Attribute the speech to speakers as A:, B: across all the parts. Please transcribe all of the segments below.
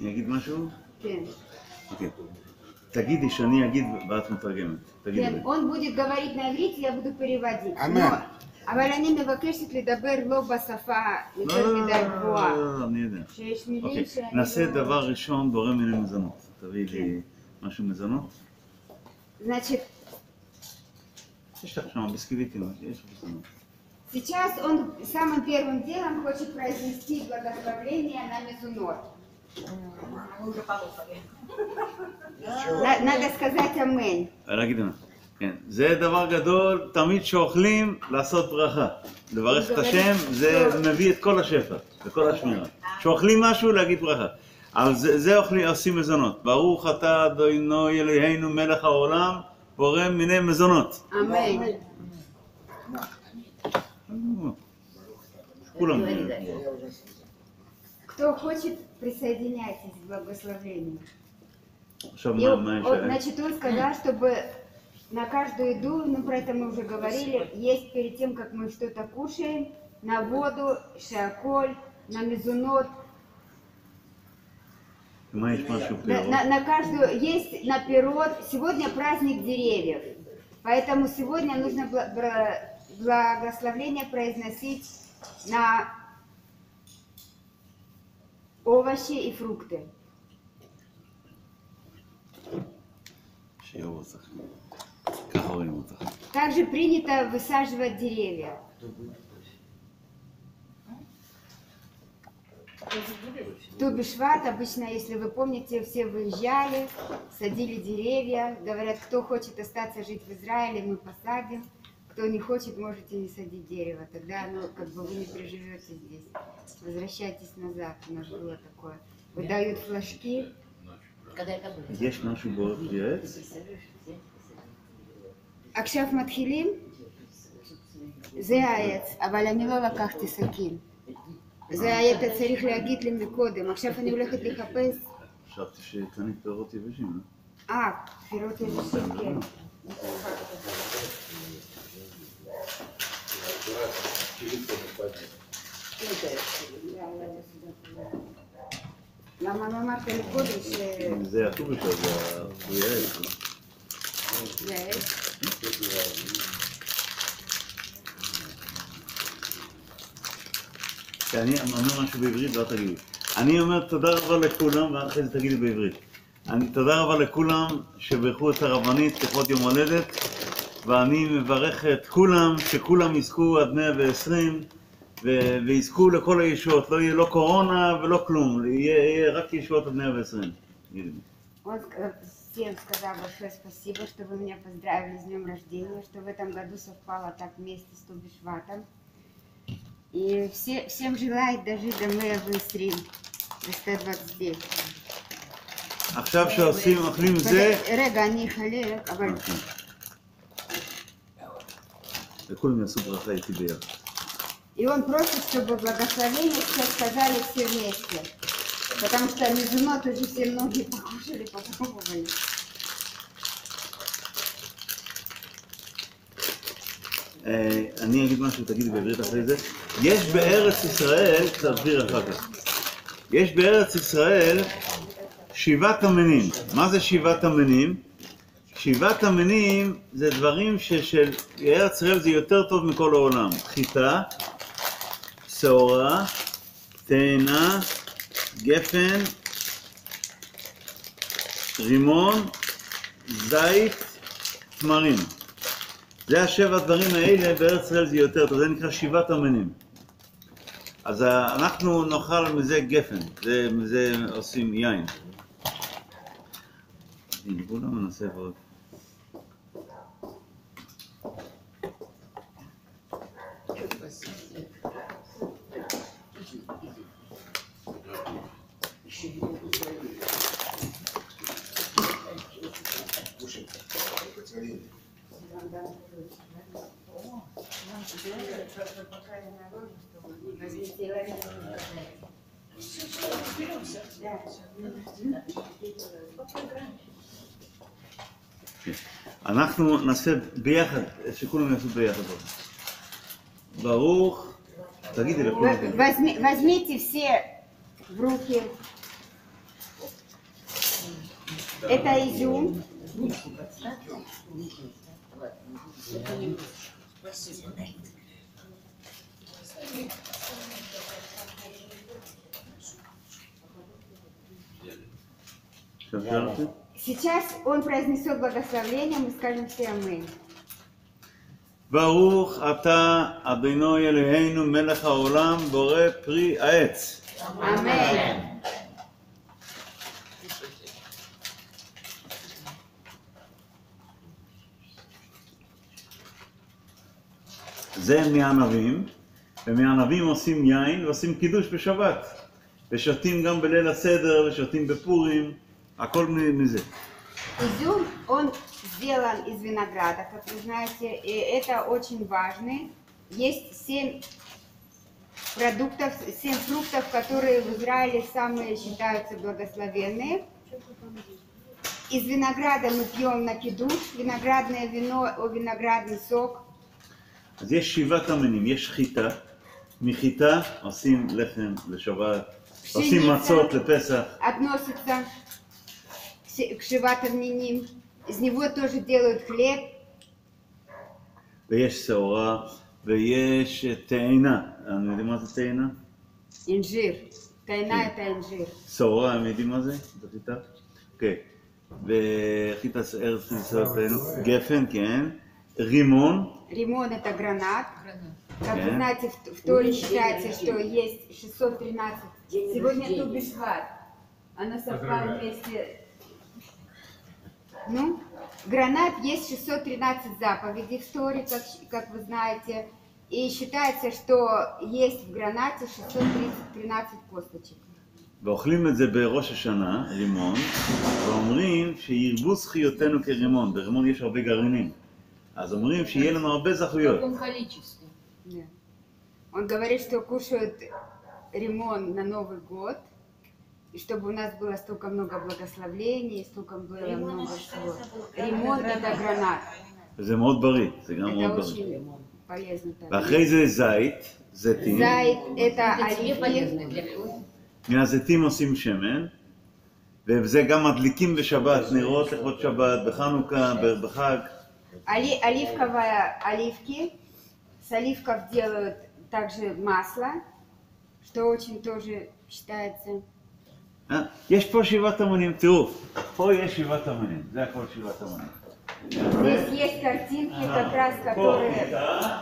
A: אני אגיד משהו?
B: כן.
A: אוקיי. תגידי שאני אגיד ואת מתרגמת. תגידי לי.
B: כן, он будет говорить на иврите, я буду переводить.
C: אמן.
B: Но- אבל אני מבקשת לדבר לא בשפה
A: לא,
B: יותר
A: לא,
B: מדי
A: לא,
B: גבוהה.
A: לא, לא, אני יודע.
B: שיש מילים
A: אוקיי,
B: שאני
A: נעשה
B: לא-
A: דבר ראשון, בורא מיני מזונות. תביאי לי משהו מזונות.
B: Значит,
A: יש לך שם ביסקוויטים, יש לך מזונות.
B: сейчас он самым первым делом хочет произнести благословление на мезунот.
D: Мы уже полопали.
B: На- Надо сказать аминь.
A: להגיד מה. כן, זה דבר גדול, תמיד שאוכלים לעשות ברכה. לברך את השם, זה מביא את כל השפע, וכל השמירה. שאוכלים משהו, להגיד ברכה. אבל זה, זה אוכלים, עושים מזונות. ברוך אתה אדוני אלוהינו מלך העולם, בורא מיני מזונות.
B: Аминь.
A: כולם.
B: Кто хочет, присоединяйтесь к благословению.
A: עכשיו
B: И
A: מה
B: он-
A: מה יש?
B: он- значит, он сказал, чтобы на каждую еду, ну про это мы уже говорили, есть перед тем, как мы что-то кушаем, на воду, шаколь, на мезунот,
A: Понимаешь, Машу,
B: на, на, на каждую есть на пирот. Сегодня праздник деревьев. Поэтому сегодня нужно благословление произносить на овощи и фрукты. Также принято высаживать деревья. В Тубишват обычно, если вы помните, все выезжали, садили деревья. Говорят, кто хочет остаться жить в Израиле, мы посадим. Кто не хочет, можете не садить дерево. Тогда ну, как бы вы не приживете здесь. Возвращайтесь назад. У нас было такое. Выдают флажки.
D: Когда это будет?
A: יש משהו בוער בלי עץ?
B: עכשיו מתחילים, זה העץ, אבל אני לא לקחתי סכין. זה היית צריך להגיד לי מקודם, עכשיו אני הולכת לחפש,
A: חשבתי שקנית פירות יבשים, לא?
B: אה, פירות יבשים, כן. למה לא אמרת לי קודם שזה
A: זה הטובי שלו, זה הפרי עץ. לא?
B: עץ?
A: כי אני אומר משהו בעברית ואל תגידי. אני אומר תודה רבה לכולם, ואחרי זה תגידי בעברית. אני, תודה רבה לכולם שברכו את הרבנית לכבוד יום הולדת, ואני מברך את כולם, שכולם יזכו עד 120, ו- ויזכו לכל הישועות. לא יהיה לא קורונה ולא כלום, יהיה, יהיה רק ישועות עד 120. תגידי לי.
B: Он ска- всем сказал большое спасибо, что вы меня поздравили с днем рождения, что в этом году совпало так вместе с Тубишватом. И все, всем желает дожить до Мэя Выстрим, до 129.
A: עכשיו שעושים, אוכלים זה,
B: רגע, אני אחלק, אבל
A: וכולם יעשו ברכה איתי ביחד.
B: И он просит, чтобы благословение все сказали все вместе. Потому что мезунот уже все многие покушали, попробовали.
A: אני אגיד משהו, תגידי בעברית אחרי זה. יש בארץ ישראל, תסביר אחר כך. יש בארץ ישראל שבעת המינים. מה זה שבעת המינים? שבעת המינים זה דברים ששל ארץ ישראל זה יותר טוב מכל העולם. חיטה, שעורה, תאנה, גפן, רימון, זית, תמרים. זה השבע דברים האלה, בארץ ישראל זה יותר טוב, זה נקרא שבעת המינים. אז אנחנו נאכל מזה גפן, זה, מזה עושים יין. הנה, כולם ננסה עוד. אנחנו נעשה ביחד, שכולם יעשו ביחד. ברוך, תגידי לכולם.
B: возьмите все в руки. Это изюм.
A: עכשיו שאלתי?
B: Сейчас он произнесет благословение, мы скажем все аминь.
A: ברוך אתה אדינו אלוהינו מלך העולם בורא פרי העץ.
B: Аминь.
A: זה מהענבים, ומהענבים עושים יין ועושים קידוש בשבת. ושותים גם בליל הסדר, ושותים בפורים, הכל מ- מזה.
B: Изюм, он сделан из винограда, как вы знаете, и это очень важно. Есть семь продуктов, семь фруктов, которые в Израиле самые считаются благословенные. Из винограда мы пьем на кидуш, виноградное вино, о, виноградный сок.
A: אז יש שבעת המינים, יש חיטה, מחיטה עושים לחם לשבת, עושים
B: פשיניצה.
A: מצות לפסח,
B: относится к се- к шиватовниним. Из него тоже делают хлеб.
A: ויש שעורה, ויש תאנה. אתם יודעים מה זה תאנה?
B: Инжир. Тайна это инжир.
A: שעורה, הם יודעים מה זה? זה חיטה? אוקיי. וחיטה ארץ ישראל תאנה. גפן, כן. רימון,
B: Римон это гранат. Как вы
A: Да.
B: знаете, в, в Торе считается, что есть 613. Сегодня тут Бешват. Она совпала вместе. Ну, гранат есть 613 заповедей в Торе, как, щ- как вы знаете. И считается, что есть в гранате 613 косточек.
A: ואוכלים את זה בראש השנה, רימון, ואומרים שירבו זכיותינו כרימון. ברימון יש הרבה גרעינים. אז אומרים שיהיה לנו הרבה
D: В
A: זכויות.
D: каком количестве?
B: Да. Он говорит, что кушают ремон на Новый год, и чтобы у нас было столько много благословений, столько было много всего. Ремон это гранат.
A: וזה מאוד בריא, זה גם מאוד
B: Это
A: בריא.
B: очень полезно. так.
A: ואחרי זה זית, זיתים,
B: Зайд это
D: Это тебе полезно
B: оливки.
D: для кого?
A: מהזיתים עושים שמן, וזה גם מדליקים בשבת, נרות לכבוד שבת, בחנוכה, ב- בחג.
B: Оли- оливковая оливки. С оливков делают также масло, что очень тоже считается.
A: אה, יש פה שבעת המונים, תראו, פה יש שבעת המונים, זה הכל שבעת המונים.
B: Здесь есть картинки, как раз
A: פה
B: которые...
A: חיטה,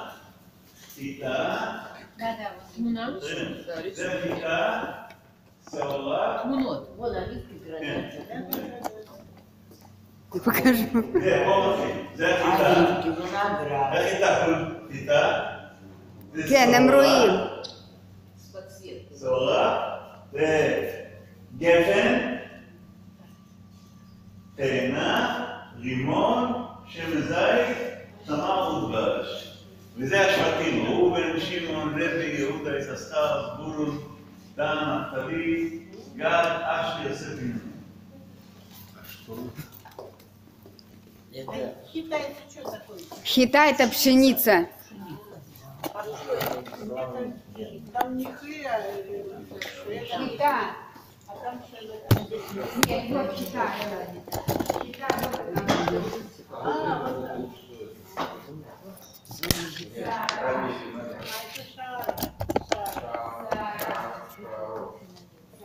A: חיטה,
D: Да-да, тмуна.
A: זה חיטה, שעורה,
D: Тмунот. Вот оливки гранат.
B: Покажу.
A: זה פה מתחיל, זה חיטה, זה חיטה, חיטה, זה
B: כן, הם
A: שעורה,
B: רואים.
D: С подсветкой.
A: שעורה, זה גפן, תאנה, רימון, שמן זית, תמר ודבש. וזה השבטים, ראובן, שמעון, לוי, יהודה, יששכר, זבולון, דן, נפתלי, גד, אשר, יוסף בנימין.
C: Считается, что такое?
B: Хита это пшеница.
C: Там не хы, а э, это,
B: Хита.
C: а там что-то.
B: Нет, вот хита. Хита,
C: А, вот.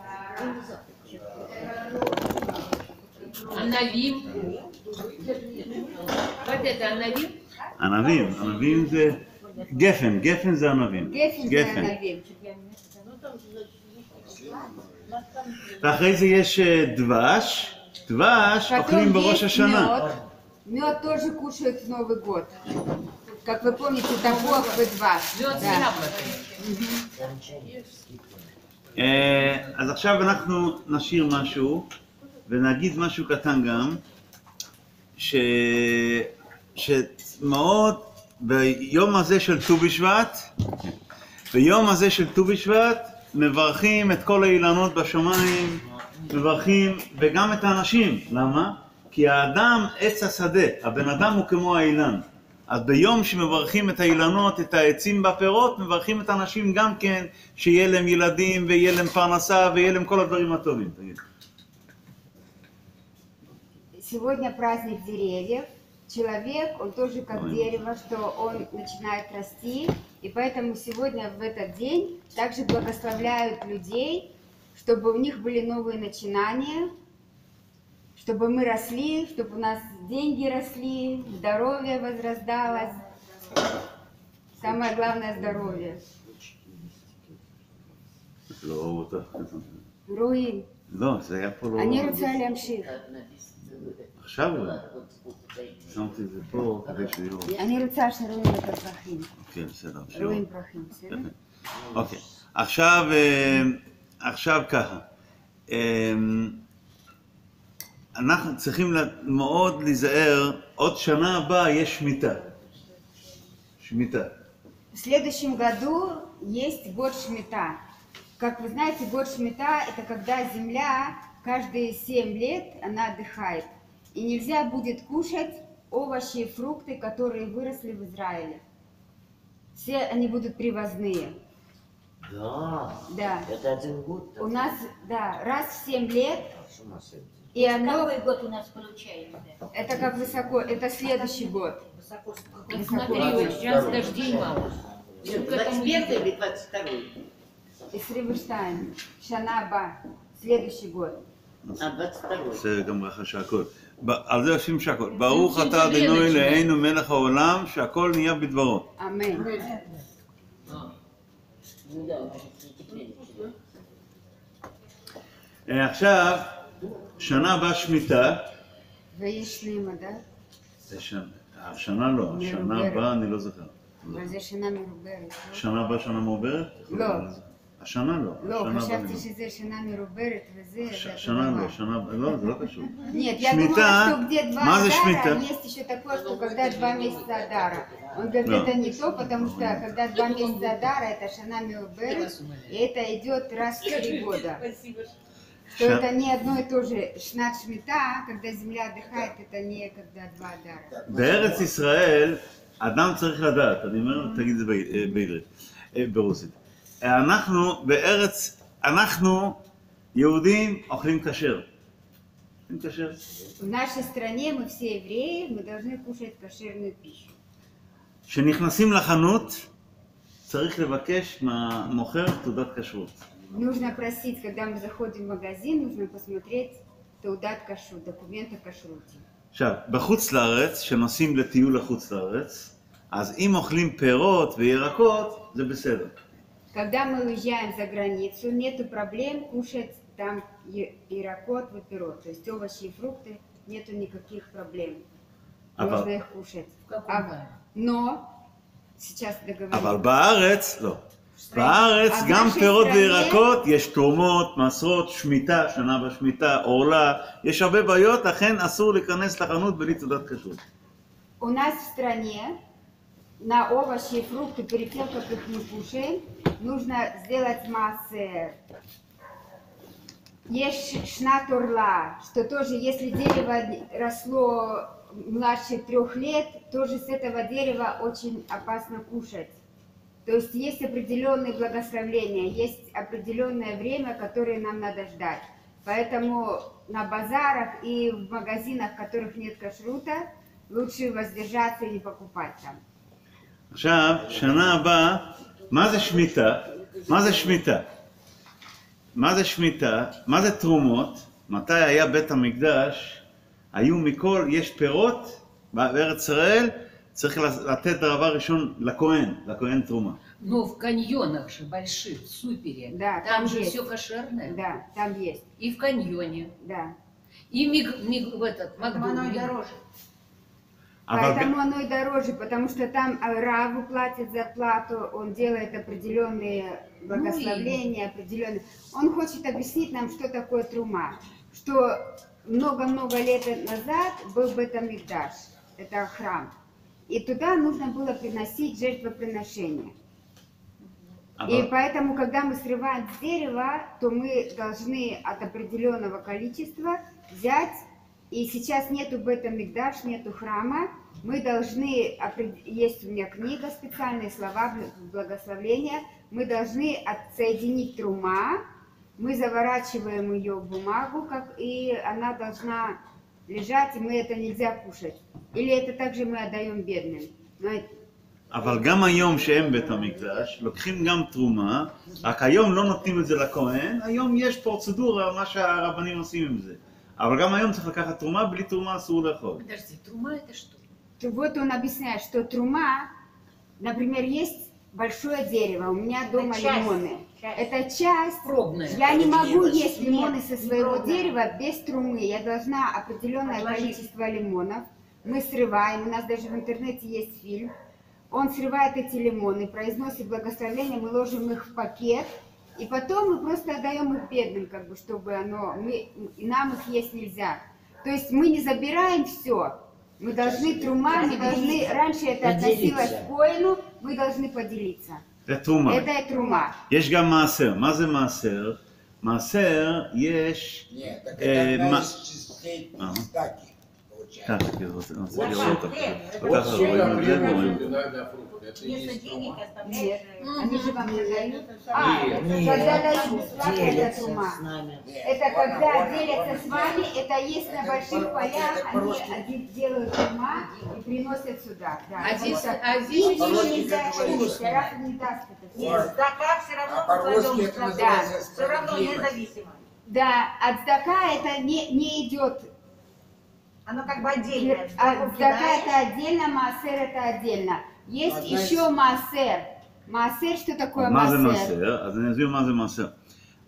C: А это.
D: Вот это анавим.
A: ענבים, ענבים זה גפן, גפן זה ענבים.
B: Гефин
A: גפן.
B: Навим.
C: Ну там же на там
A: ואחרי זה יש אה, דבש, דבש אוכלים בראש השנה.
B: Мед тоже кушают в Новый год. Как вы помните, топор два.
D: Мед с
B: Да.
D: яблоками.
A: אה, אז עכשיו אנחנו נשאיר משהו, ונגיד משהו קטן גם, ש... שמאוד ביום הזה של ט"ו בשבט, ביום הזה של ט"ו בשבט, מברכים את כל האילנות בשמיים, מברכים, וגם את האנשים. למה? כי האדם עץ השדה, הבן אדם הוא כמו האילן. אז ביום שמברכים את האילנות, את העצים בפירות, מברכים את האנשים גם כן, שיהיה להם ילדים, ויהיה להם פרנסה, ויהיה להם כל הדברים הטובים. תגיד.
B: Сегодня праздник деревьев. Человек, он тоже как
A: Ой.
B: дерево, что он начинает расти. И поэтому сегодня в этот день также благословляют людей, чтобы у них были новые начинания, чтобы мы росли, чтобы у нас деньги росли, здоровье возрождалось. Самое главное – здоровье.
A: Руин. Да,
B: я Они рацали.
A: עכשיו אולי. שמתי את זה פה כדי שיראו.
B: אני רוצה שרואים את הפרחים.
A: כן, בסדר. שיראו.
B: רואים פרחים, בסדר?
A: אוקיי. עכשיו, אה, עכשיו ככה. אה, אנחנו צריכים ל- מאוד להיזהר, עוד שנה הבאה יש שמיטה. שמיטה.
B: В следующем году есть год Шмита. Как вы знаете, год Шмита – это когда земля каждые 7 лет она отдыхает. и нельзя будет кушать овощи и фрукты, которые выросли в Израиле. Все они будут привозные.
E: Да.
B: Да.
E: Это один год. Так.
B: У нас, да, раз в семь лет. И это оно...
F: Какой год у нас получается?
B: Это как высоко, это следующий год.
F: Высоко.
D: высоко. Смотри, сейчас дождей мало.
E: 25 или 22
B: Из Риверштайн. Шанаба. Следующий год.
E: А, 22
A: Все, Гамаха шакур. על זה עושים שהכל. ברוך אתה אדוני אלוהינו מלך העולם, שהכל נהיה בדברו.
E: אמן.
A: אה, עכשיו, שנה הבאה שמיטה.
B: ויש
A: לי מדד? השנה לא, השנה הבאה אני לא זוכר.
B: אבל זה שנה מעוברת.
A: שנה הבאה שנה מעוברת?
B: לא.
A: אה, השנה לא.
B: לא,
A: השנה הבאה
B: חשבתי
A: לא.
B: שזה שנה מרוברת וזה,
A: ש-
B: זה אותו
A: שנה
B: דבר.
A: לא, שנה, לא, זה לא קשור.
B: Нет, я
A: Шмита.
B: думала, что где два
A: Ма за
B: Адара,
A: шмита?
B: есть еще такое, что когда два месяца Адара. Он говорит,
A: Да.
B: это не то, потому что когда два месяца Адара, это Шана Милберет, и это идет раз в три года. Что
A: Ша-
B: это не одно и то же. Шнат Шмита, когда земля отдыхает, это не когда два Адара.
A: בארץ ישראל, אדם צריך לדעת, אני אומר, תגיד את זה ב- אה, בעברית, אה, ברוסית. אנחנו בארץ, אנחנו יהודים אוכלים כשר. אוכלים כשר.
B: В нашей стране мы все евреи, мы должны кушать кошерную пищу.
A: כשנכנסים לחנות, צריך לבקש מהמוכר תעודת כשרות.
B: Нужно просить, когда мы заходим в магазин, нужно посмотреть таудат кашрут, документы о кашруте.
A: עכשיו, בחוץ לארץ, כשנוסעים לטיול לחוץ לארץ, אז אם אוכלים פירות וירקות, זה בסדר.
B: Когда мы уезжаем за границу, нету проблем кушать там и- иракот, ваперот, то есть овощи и фрукты, нету никаких проблем.
A: А
B: Можно
A: по-
B: их кушать.
D: в каком
B: А-
D: плане?
B: Но, сейчас договорим.
A: אבל בארץ, לא. בארץ
B: אז
A: גם
B: מה
A: פירות
B: שישראל-
A: וירקות, יש תרומות, מעשרות, שמיטה, שנה בשמיטה, עורלה, יש הרבה בעיות, לכן אסור להיכנס לחנות בלי תעודת כשרות.
B: У нас в стране на овощи и фрукты, как их мы кушаем, нужно сделать массы. Есть ш- шнат орла, что тоже, если дерево росло младше трех лет, тоже с этого дерева очень опасно кушать. То есть есть определенные благословления, есть определенное время, которое нам надо ждать. Поэтому на базарах и в магазинах, в которых нет кашрута, лучше воздержаться и не покупать там.
A: עכשיו, שנה הבאה, מה זה שמיטה? מה זה שמיטה? מה זה שמיטה? מה זה תרומות? מתי היה בית המקדש? היו מכל, יש פירות בארץ ישראל, צריך לתת דבר ראשון לכהן, לכהן תרומה.
D: Но в каньонах же больших, в супере,
B: Да,
D: там,
B: там
D: же
B: есть.
D: все кошерное.
B: Да, там есть,
D: И в каньоне,
B: да.
D: и миг, миг- в этот,
F: Поэтому оно и
D: Макдональдс.
F: дороже.
A: А
B: поэтому во... оно и дороже, потому что там э, Раву платит зарплату, он делает определенные благословления, ну и... определенные. Он хочет объяснить нам, что такое трума, что много-много лет назад был Бетамикдаш, это храм, и туда нужно было приносить жертвоприношения. А
A: и
B: поэтому, когда мы срываем дерево, то мы должны от определенного количества взять и сейчас нету Бета-Мигдаш, нету храма, мы должны, опред- есть у меня книга специальные слова бл- благословления, мы должны отсоединить трума, мы заворачиваем ее в бумагу, как, и она должна лежать, и мы это нельзя кушать. Или это также мы отдаем бедным. Но
A: אבל גם היום שאין בית המקדש, לוקחים גם תרומה, רק היום לא נותנים את זה לכהן, היום יש פרוצדורה, מה שהרבנים עושים עם זה. אבל גם היום צריך לקחת תרומה, בלי תרומה אסור לאכול.
D: Подожди, трума это что?
B: то вот он объясняет, что трума, например, есть большое дерево, у меня дома
F: часть,
B: лимоны.
F: часть.
B: Это часть.
D: Пробная.
B: Я не могу есть лимоны со своего
F: пробная.
B: дерева без трумы. Я должна определенное
F: Отложить.
B: количество лимонов. Мы срываем, у нас даже в интернете есть фильм. Он срывает эти лимоны, произносит благословение, мы ложим их в пакет, и потом мы просто отдаем их бедным, как бы, чтобы оно, мы, нам их есть нельзя. То есть мы не забираем все. Мы должны трума, мы должны, раньше это относилось
E: Поделиться.
B: к коину, мы должны поделиться.
A: זה תרומה.
B: Это трума.
A: יש גם מעשר. מה זה מעשר? מעשר, יש...
G: Нет, так
A: Э,
G: это одна
A: ма-
G: из частей
A: Ага.
G: стаки, получается.
A: ככה, כאילו, רוצה רוצה
F: Вот
A: לראות
F: так,
A: אותך.
F: хлеб.
A: וככה רואים это Если
F: есть денег оставляешь...
B: Они же вам не дают. А,
E: это
B: когда дают бесплатно, это
G: ума.
B: Это когда делятся с вами, это есть на больших полях, они делают ума и приносят сюда.
D: А здесь- а здесь
G: не
B: нельзя есть, все.
F: Нет, стакан все равно А
G: на
F: Все равно
G: справедливость.
F: независимо.
B: Да, от стака это не, не идет.
F: Оно как бы
B: а
F: отдельно.
B: От
F: стака
B: это отдельно, массер это отдельно. Есть
G: Одна из-
B: еще маасер. Маасер, что такое
A: מה זה
B: маасер?
A: מעשר? אז אני אסביר מה זה מעשר.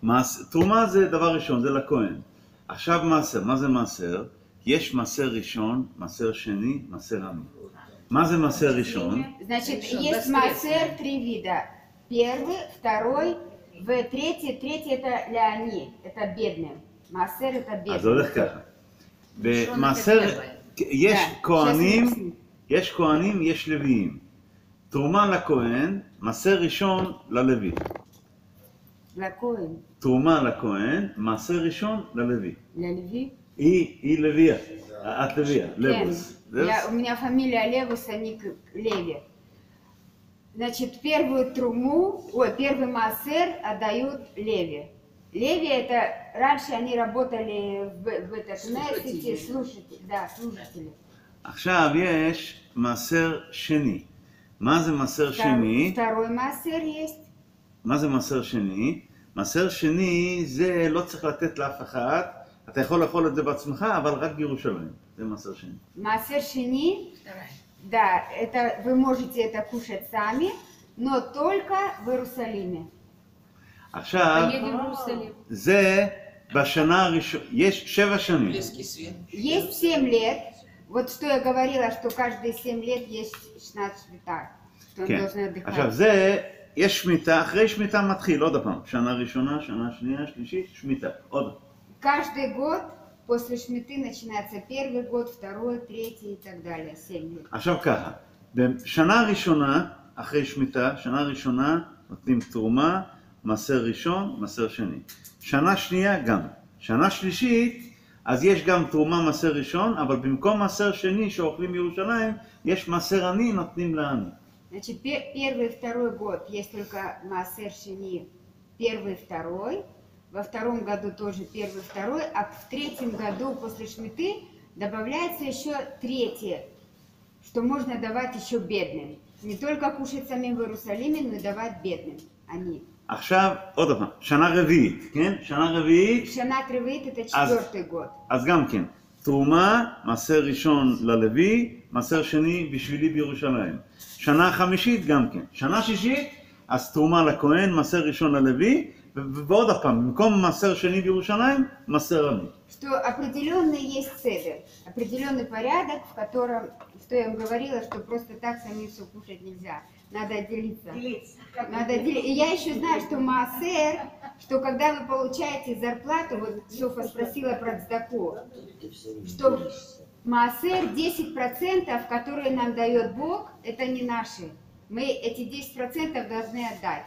A: מעש- תרומה זה דבר ראשון, זה לכהן. עכשיו מעשר, מה זה מעשר? יש מעשר ראשון, מעשר שני, מעשר עני. מה זה מעשר ראשון?
B: Значит,
D: Решен,
B: есть
D: воскресный.
B: массер три вида. Первый, второй, в третий, третий это для они, это бедные. Массер это
A: אז זה הולך
B: бедные.
A: ככה.
D: ראשון
A: במעשר,
D: זה
A: יש
B: Да,
A: כהנים,
B: сейчас объясню.
A: יש כהנים, יש לוויים. תרומה לכהן, מעשר ראשון ללוי.
B: Для коин,
A: תרומה לכהן, מעשר ראשון ללוי.
B: для льви.
A: היא, היא לוויה, את לוויה,
B: Кен.
A: לבוס.
B: Я- у меня фамилия Левус, а не К- Леви. Значит, первую труму, ой, первый массер отдают Леви. Леви это, раньше они работали в, в этот Кнессете, слушатели, да, служители.
A: עכשיו יש מעשר שני. מה זה מעשר שני?
B: Второй массер есть.
A: מה זה מעשר שני? מעשר שני זה לא צריך לתת לאף אחד, אתה יכול לאכול את זה בעצמך, אבל רק בירושלים. זה מעשר שני.
B: Массер шини,
D: Вторая.
B: да, это вы можете это кушать сами, но только в Иерусалиме.
A: עכשיו,
D: Поедем в Иерусалим.
A: זה בשנה הראשונה, יש שבע שנים.
G: Близкий свет.
B: Есть 7 лет, вот что я говорила, что каждые 7 лет есть 16 шмита, что он
A: כן.
B: должен отдыхать.
A: עכשיו זה, יש שמיטה, אחרי שמיטה מתחיל, עוד פעם, שנה ראשונה, שנה שנייה, שלישית, שמיטה, עוד.
B: Каждый год после шмиты начинается первый год, второй, третий и так далее, 7 лет.
A: עכשיו ככה, בשנה ראשונה, אחרי שמיטה, שנה ראשונה נותנים תרומה, מעשר ראשון, מעשר שני. שנה שנייה גם. שנה שלישית, אז יש גם תרומה מעשר ראשון, אבל במקום מעשר שני שאוכלים בירושלים, יש מעשר עני, נותנים לעני.
B: Значит, пе- первый и второй год есть только массер шини, первый и второй. Во втором году тоже первый и второй, а в третьем году после шмиты добавляется еще третье, что можно давать еще бедным. Не только кушать самим в Иерусалиме, но и давать бедным. Они.
A: עכשיו, עוד פעם, שנה רביעית, כן? שנה רביעית,
B: Шанат Ревит это
A: А-
B: четвертый год.
A: אז גם כן, תרומה, מעשר ראשון ללוי, מעשר שני בשבילי בירושלים. שנה חמישית גם כן. שנה שישית, אז תרומה לכהן, מעשר ראשון ללוי, ו- ועוד הפעם, במקום מעשר שני בירושלים, מעשר עני.
B: Что определенный есть цедер, определенный порядок, в котором, что я вам говорила, что просто так самим все кушать нельзя. Надо делиться.
F: Делиться. Как
B: Надо дел- И я еще знаю, что маасер, что когда вы получаете зарплату, вот Софа спросила про цдаку, Что? маасер 10%, которые нам дает Бог, это не наши. Мы эти 10% должны отдать.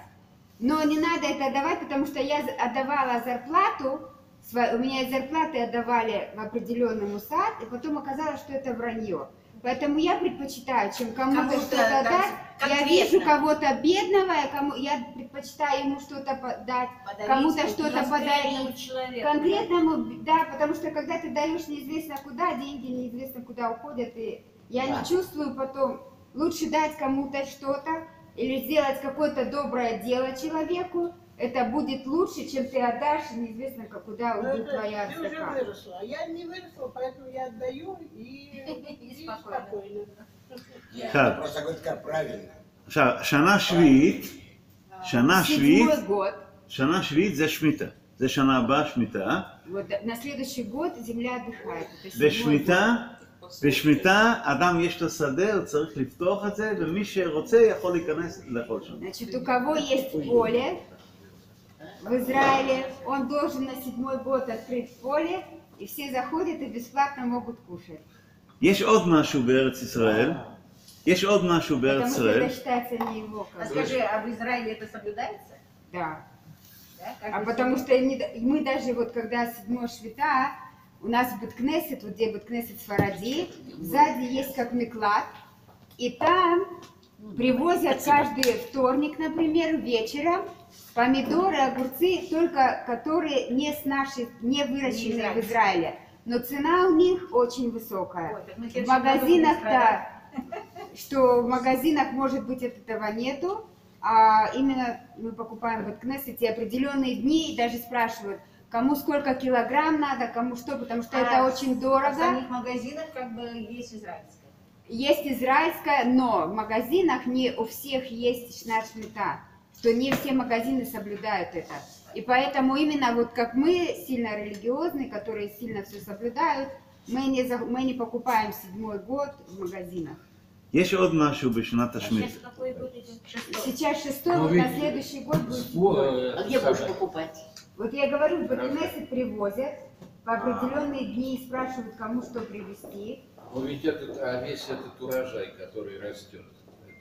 B: Но не надо это давать, потому что я отдавала зарплату у меня из зарплаты отдавали в определенный мусад, и потом оказалось, что это вранье. Поэтому я предпочитаю, чем кому-то что-то
F: дать
B: дать. Я
F: конкретно.
B: вижу кого-то бедного, я, кому, я предпочитаю ему что-то дать, кому-то что-то подарить.
D: человеку.
B: Конкретному, да, потому что когда ты даешь неизвестно куда, деньги неизвестно куда уходят, и я
E: Да.
B: не чувствую потом, лучше дать кому-то что-то или сделать какое-то доброе дело человеку, это будет лучше, чем ты отдашь, и неизвестно как- куда
C: Ну,
B: уйдет
C: это
B: твоя
C: Ты уже
B: отдака.
C: выросла. А я не выросла, поэтому я отдаю и, и
F: спокойно.
C: спокойно.
G: Я
A: Так.
G: просто говорю, как правильно.
A: עכשיו, שנה שביעית, שנה שביעית,
B: Седьмой год,
A: שנה שביעית זה שמיטה. זה שנה הבאה שמיטה.
B: вот на следующий год земля отдыхает. Это седьмой
A: בשמיטה, בשמיטה, אדם יש לו שדה, הוא צריך לפתוח את זה, ומי שרוצה יכול להיכנס לאכול שם.
B: в Израиле, он должен на седьмой год открыть поле, и все заходят и бесплатно могут кушать.
A: יש עוד משהו בארץ ישראל, יש עוד משהו בארץ
B: Потому что
A: ישראל,
B: это считается не его.
F: А
B: как бы.
F: скажи, а в Израиле это соблюдается?
B: Да.
F: Да?
B: А
F: Каждый
B: потому что не д- мы даже вот когда седьмой швита, у нас в Беткнесет, вот где Беткнесет Сфаради, сзади есть как меклад, и там привозят каждый вторник, например, вечером помидоры, огурцы, только которые не с нашей, не выращенные в Израиле. Но цена у них очень высокая.
F: Ой,
B: В
F: году
B: магазинах-то, что в магазинах, может быть, этого нету, а именно мы покупаем в Эткнессете определенные дни и даже спрашивают, кому сколько килограмм надо, кому что, потому что это
F: А
B: очень
F: В
B: дорого.
F: самих магазинах как бы есть израильское.
B: Есть израильская, но в магазинах не у всех есть шнат шмита, что не все магазины соблюдают это. И поэтому именно вот как мы сильно религиозные, которые сильно все соблюдают, мы не, за, мы не покупаем седьмой год в магазинах.
D: Есть еще
A: одна
D: ошибка, на Ташмир.
B: Сейчас шестой,
H: ну,
B: вот на следующий год будет седьмой.
E: А где будешь покупать?
B: Вот я говорю, в Бакинесе привозят в определенные дни и спрашивают, кому что привезти.
H: Ну ведь этот, а весь этот урожай, который растет,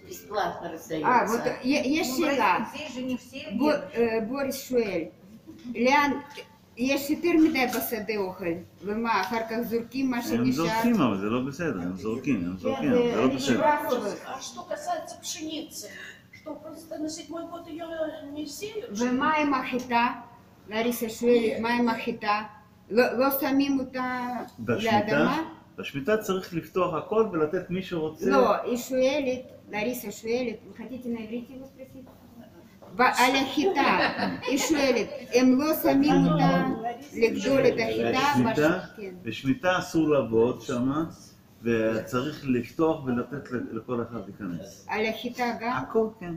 E: Бесплатно раздается.
B: А, вот е- есть
F: Ну,
B: шела.
F: Здесь же не все
B: Бо-
F: делают.
B: אה, בוריס שואל, לאן, יש יותר מדי בשדה אוכל, ומה, אחר כך זורקים מה
A: הם
B: שנשאר?
A: זורקים, אבל זה לא בסדר, הם זורקים, הם זורקים, אבל זה לא
B: они
A: בסדר.
B: выбрасывают.
I: А что касается пшеницы, что просто на седьмой год ее не сеют?
B: ומה עם החיטה? לאריסה שואלת, מה עם החיטה? לא לא שמים אותה
A: בשמיטה,
B: לאדמה?
A: בשמיטה צריך לפתוח הכל ולתת מי שרוצה.
B: לא, היא שואלת, לאריסה שואלת, вы хотите на иврите его спросить? ב- על החיטה, היא שואלת, הם לא שמים אותה לגדול את החיטה?
A: בשמיטה,
B: בש- כן.
A: בשמיטה אסור לעבוד שמה, וצריך לפתוח ולתת לכל אחד להיכנס.
B: על החיטה גם?
A: הכל, כן.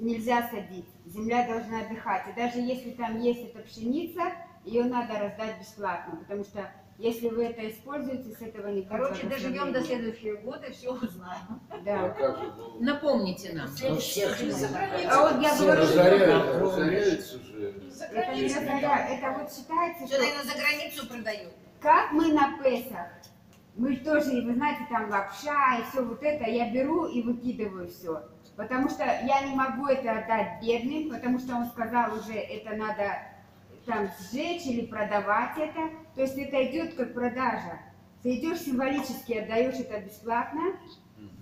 B: нельзя садить. Земля должна отдыхать. И даже если там есть эта пшеница, ее надо раздать бесплатно, потому что если вы это используете, с этого не
F: Короче, доживем до следующего года и все узнаем.
B: Да.
H: же, ну,
D: Напомните нам.
E: Ну, всех же.
B: А вот я
H: все
B: говорю, что
H: разоряют, разоряются же.
B: Это, не разоря- это вот считается, что
F: наверное, за границу продают.
B: как мы на Песах, мы же тоже, вы знаете, там лапша и все вот это, я беру и выкидываю все. Потому что я не могу это отдать бедным, потому что он сказал уже, это надо там сжечь или продавать это. То есть это идет как продажа. Ты идешь символически, отдаешь это бесплатно,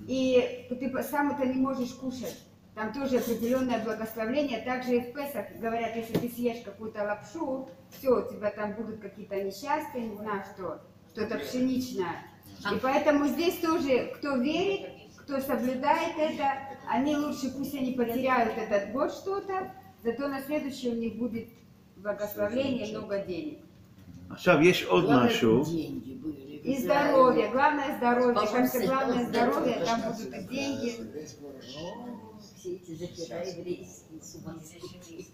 B: и ты сам это не можешь кушать. Там тоже определенное благословление. Также и в Песах говорят, если ты съешь какую-то лапшу, все, у тебя там будут какие-то несчастья, не знаю что, что-то пшеничное. И поэтому здесь тоже, кто верит, кто соблюдает это, они лучше, пусть они потеряют этот год что-то, зато на следующий у них будет благословение, много денег.
A: עכשיו יש עוד
E: Главное,
A: משהו,
E: деньги были. в
B: И
E: Израиле.
B: здоровье, главное здоровье.
E: Пожалуйста,
B: Как то главное здоровье,
E: здоровье.
B: там будут и деньги.
E: О, Все эти захера еврейские с ума сойти.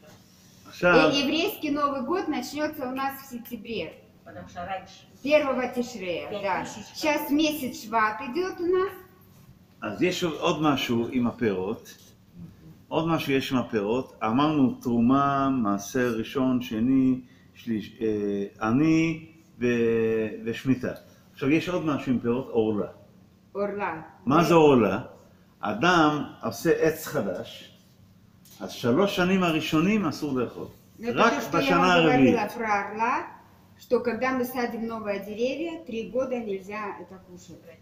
A: עכשיו,
B: И еврейский Новый год начнется у нас в сентябре,
F: Потому что раньше.
B: 1 Тишрея, да. Сейчас месяц Шват идет у нас.
A: אז יש עוד משהו עם הפירות. עוד משהו יש עם הפירות. אמרנו תרומה, מעשר ראשון, שני, שליש, אה, עני ו, ושמיטה. עכשיו יש עוד משהו עם פירות, עורלה.
B: Орла.
A: מה זה עורלה? אדם עושה עץ חדש, אז שלוש שנים הראשונים אסור לאכול.
B: Ну, это
A: רק
B: то, что я
A: בשנה
B: вам
A: הרביעית.
B: говорила про орла. что когда мы садим новое деревья, три года нельзя это кушать.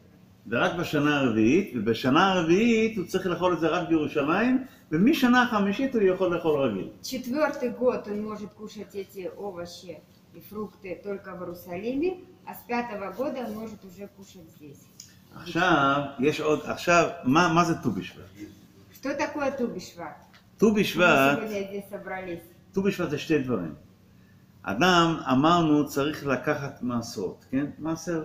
A: ורק בשנה הרביעית, ובשנה הרביעית הוא צריך לאכול את זה רק בירושלים, ומשנה החמישית הוא יכול לאכול רגיל.
B: Четвертый год он может кушать эти овощи и фрукты только в Иерусалиме, а с пятого года он может уже кушать здесь.
A: עכשיו, יש עוד, עכשיו, מה, מה זה ט"ו בשבט?
B: Что такое Тубишват?
A: ט"ו
B: Мы
A: בשבט,
B: сегодня здесь собрались.
A: ט"ו בשבט זה שתי דברים. אדם, אמרנו, צריך לקחת מעשרות, כן? מעשר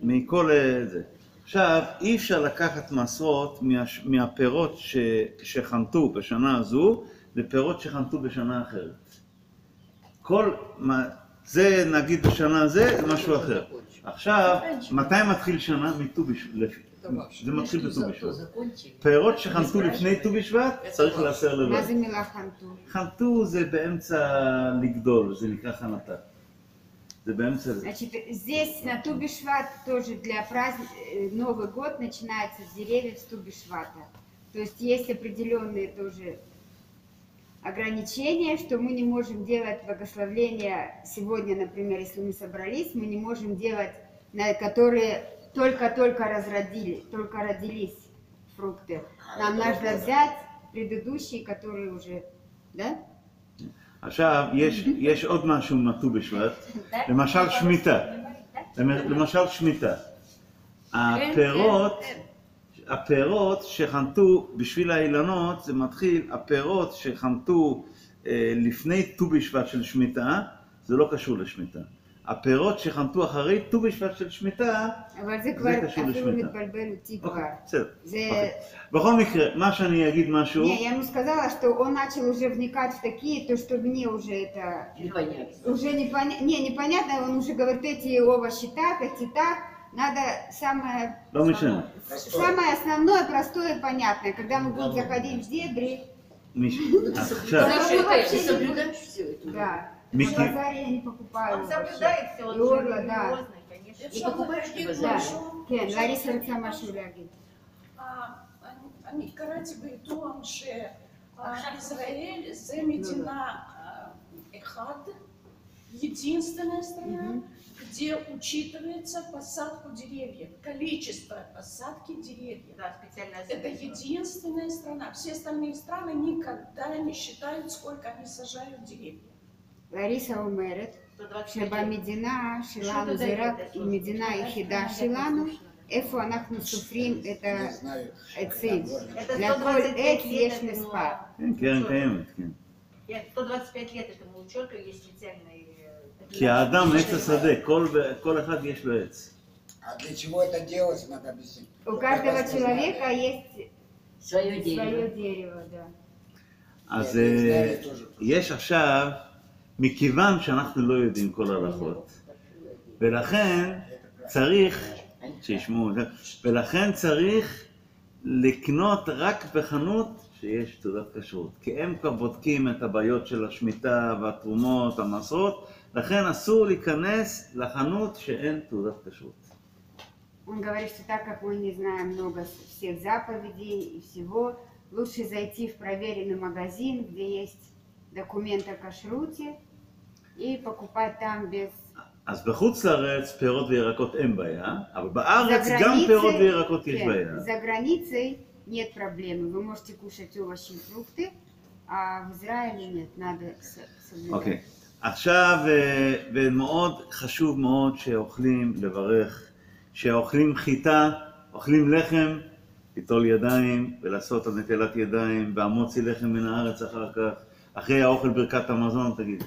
A: מכל אה, זה. עכשיו, אי אפשר לקחת מעשרות מהש- מהפירות ש, שחנתו בשנה הזו לפירות שחנתו בשנה אחרת. כל, מה, זה נגיד בשנה זה, זה משהו אחר. עכשיו, מתי מתחיל שנה? מט"ו בשבט. זה מתחיל בט"ו בשבט. פירות שחנתו לפני ט"ו בשבט, צריך לאסר לבד.
B: מה זה מילה חנטו?
A: חנתו זה באמצע לגדול, זה נקרא חנתה.
B: Значит, здесь на Тубишват тоже для праздника э, Новый год начинается с деревьев с Тубишвата. То есть есть определенные тоже ограничения, что мы не можем делать благословления сегодня, например, если мы собрались, мы не можем делать, на которые только-только разродили, только родились фрукты. Нам а нужно взять предыдущие, которые уже, да?
A: עכשיו, יש, יש עוד משהו מט"ו בשבט, למשל שמיטה. למשל שמיטה. הפירות, הפירות שחנתו בשביל האילנות, זה מתחיל, הפירות שחנתו אה, לפני ט"ו בשבט של שמיטה, זה לא קשור לשמיטה. הפירות שחנתו אחרי ט"ו בשבט של שמיטה,
B: אבל זה
A: זה
B: כבר
A: קשור
B: אפילו
A: לשמיטה.
B: מתבלבל אותי כבר.
A: אוקיי, בסדר.
B: זה...
A: אוקיי. בכל מקרה, מה שאני אגיד משהו,
B: Не, я ему сказала, что он начал уже вникать в такие, то что мне уже это
E: Непонятно.
B: уже непонятно, не, непонятно, он уже говорит, эти овощи так, эти так, надо самое,
A: לא משנה.
B: самое основное, простое и понятное, когда мы будем заходить в дебри,
A: מיש- עכשיו,
E: Слушай, ты, ты соблюдаешь все это?
B: да,
A: Микки.
B: на базаре я не покупаю
F: Он
B: овощи.
F: соблюдает все, он
B: И орла,
F: же
B: да.
F: религиозный, конечно.
E: И покупаешь ты
B: Да,
E: базар?
B: כן, Лариса רוצה משהו להגיד.
I: אני קראתי בעיתון שישראל זה מדינה אה, אחת, единственная страна, где учитывается посадку деревьев, количество посадки деревьев.
F: Да, специальная
I: Это единственная страна. Все остальные страны никогда не считают, сколько они сажают деревьев.
B: לריסה אומרת
F: 125 лет.
B: שבמדינה שלנו
F: Что
B: זה
F: это
B: רק
F: дает?
B: המדינה היחידה שלנו, איפה אנחנו סופרים את
G: Не знаю.
B: העצים.
F: Это
B: לכל
F: 125
B: עץ
F: лет
B: יש
F: этому
B: מספר.
A: כן, קרן קיימת, כן.
F: Нет, 125 лет этому учету есть специальный... э,
A: כי האדם עץ השדה, כל, כל אחד יש לו עץ.
G: А для чего это делать, надо объяснить.
B: У каждого человека есть
E: Свое
B: свое
E: дерево.
B: дерево, да.
A: אז
G: אני
A: אה,
G: знаю тоже.
A: יש עכשיו, מכיוון שאנחנו לא יודעים כל ההלכות, ולכן צריך, שישמעו, זה, ולכן צריך לקנות רק בחנות שיש תעודת כשרות. כי הם כבר בודקים את הבעיות של השמיטה והתרומות, המעשרות, לכן אסור להיכנס לחנות שאין תעודת כשרות.
B: Он говорит, что так как мы не знаем много с- всех заповедей и всего, лучше зайти в проверенный магазин, где есть документ о кашруте, и покупать там без...
A: אז בחוץ לארץ פירות וירקות אין בעיה, אבל בארץ
B: За
A: גם
B: границей-
A: פירות וירקות יש
B: Кен,
A: בעיה.
B: За границей нет проблемы, вы можете кушать овощи и фрукты, а в Израиле нет, надо с- соблюдать.
A: אוקיי. עכשיו, אה, ומאוד חשוב מאוד שאוכלים לברך, שאוכלים חיטה, אוכלים לחם, ליטול ידיים ולעשות על נטילת ידיים, והמוציא לחם מן הארץ אחר כך, אחרי האוכל ברכת המזון, תגיד.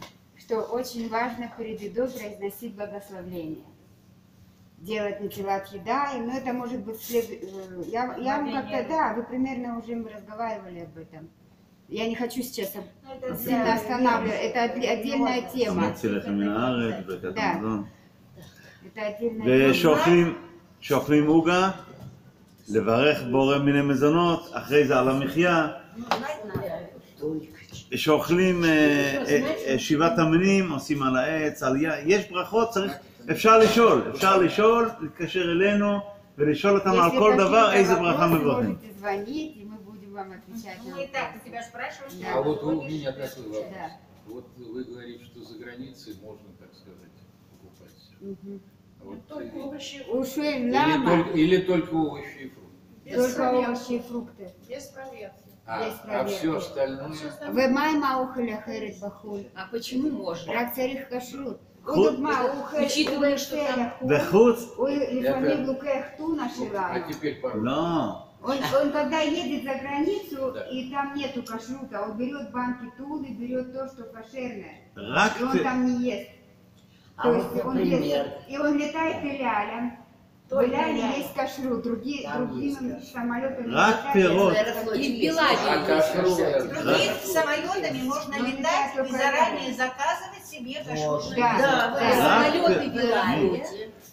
B: Что очень важно перед едой произносить благословление. Делать натилат еда, но это может быть след... э, Я, я вам как-то, да, вы примерно уже мы разговаривали об этом. Я не хочу сейчас об-
F: Ну, это
B: сильно
F: для-
B: останавливать, это отде- отдельная тема.
A: המוציא לחם מן הארץ, ברכת
B: Да.
A: המזון.
B: Это отдельная тема.
A: ושאוכלים שאוכלים עוגה, לברך בורא מיני מזונות, אחרי זה על המחיה. שאוכלים אה, אה, אה, שבעת המינים, עושים על העץ, על י... יש ברכות, צריך, אפשר לשאול, אפשר לשאול, להתקשר אלינו ולשאול אותנו על
B: Если
A: כל
B: какие-то
A: דבר איזה ברכה
B: вопросы,
A: мебрахим.
B: можете звонить, и мы будем вам отвечать на
F: Мы и так
B: вопросы.
F: тебя спрашиваем.
B: Да.
H: А
F: ты
H: вот у
F: ответишь.
H: меня такой вопрос.
B: Да.
H: Вот вы говорите, что за границей можно, так сказать, покупать.
B: Мгм.
H: Вот.
I: Только овощи,
B: הוא שואל
H: Или
B: למה
H: только, или только овощи и фрукты.
I: без
B: только
I: проверки.
B: овощи и фрукты.
I: Без проверки.
H: А, а все остальное?
B: Вимай маухаля херет бахуль.
D: А почему можно?
A: Как
B: царих кашрут. Худ маухаль,
D: учитывая, что там...
B: Да
A: худ.
B: Ой, лифамин
H: лукех
B: ту нашиваю.
H: А теперь пару.
A: Да.
B: Он, он когда едет за границу,
H: да.
B: и там нету кашрута, он берет банки тулы, берет то, что кошерное.
A: Рак
B: и он
A: ты...
B: там не ест.
G: А
B: то
G: вот,
B: есть он
G: например...
B: ест. И он летает и лялям.
I: Только
B: Эляле
I: Элялем.
B: есть кашрут, другие,
G: Там
B: другими
G: есть кашрут.
B: самолетами
A: רק
B: летать.
A: פירות,
D: И в Белавии
H: А
D: есть.
H: кашрут...
F: Другими самолетами можно
B: Ну,
F: летать
B: да,
F: и
B: только
F: заранее
B: это.
F: заказывать себе
G: Можно.
F: кашрутную
B: Да,
F: еду.
B: да,
D: Да,
B: да.
D: самолеты
A: רק-
D: Белавии.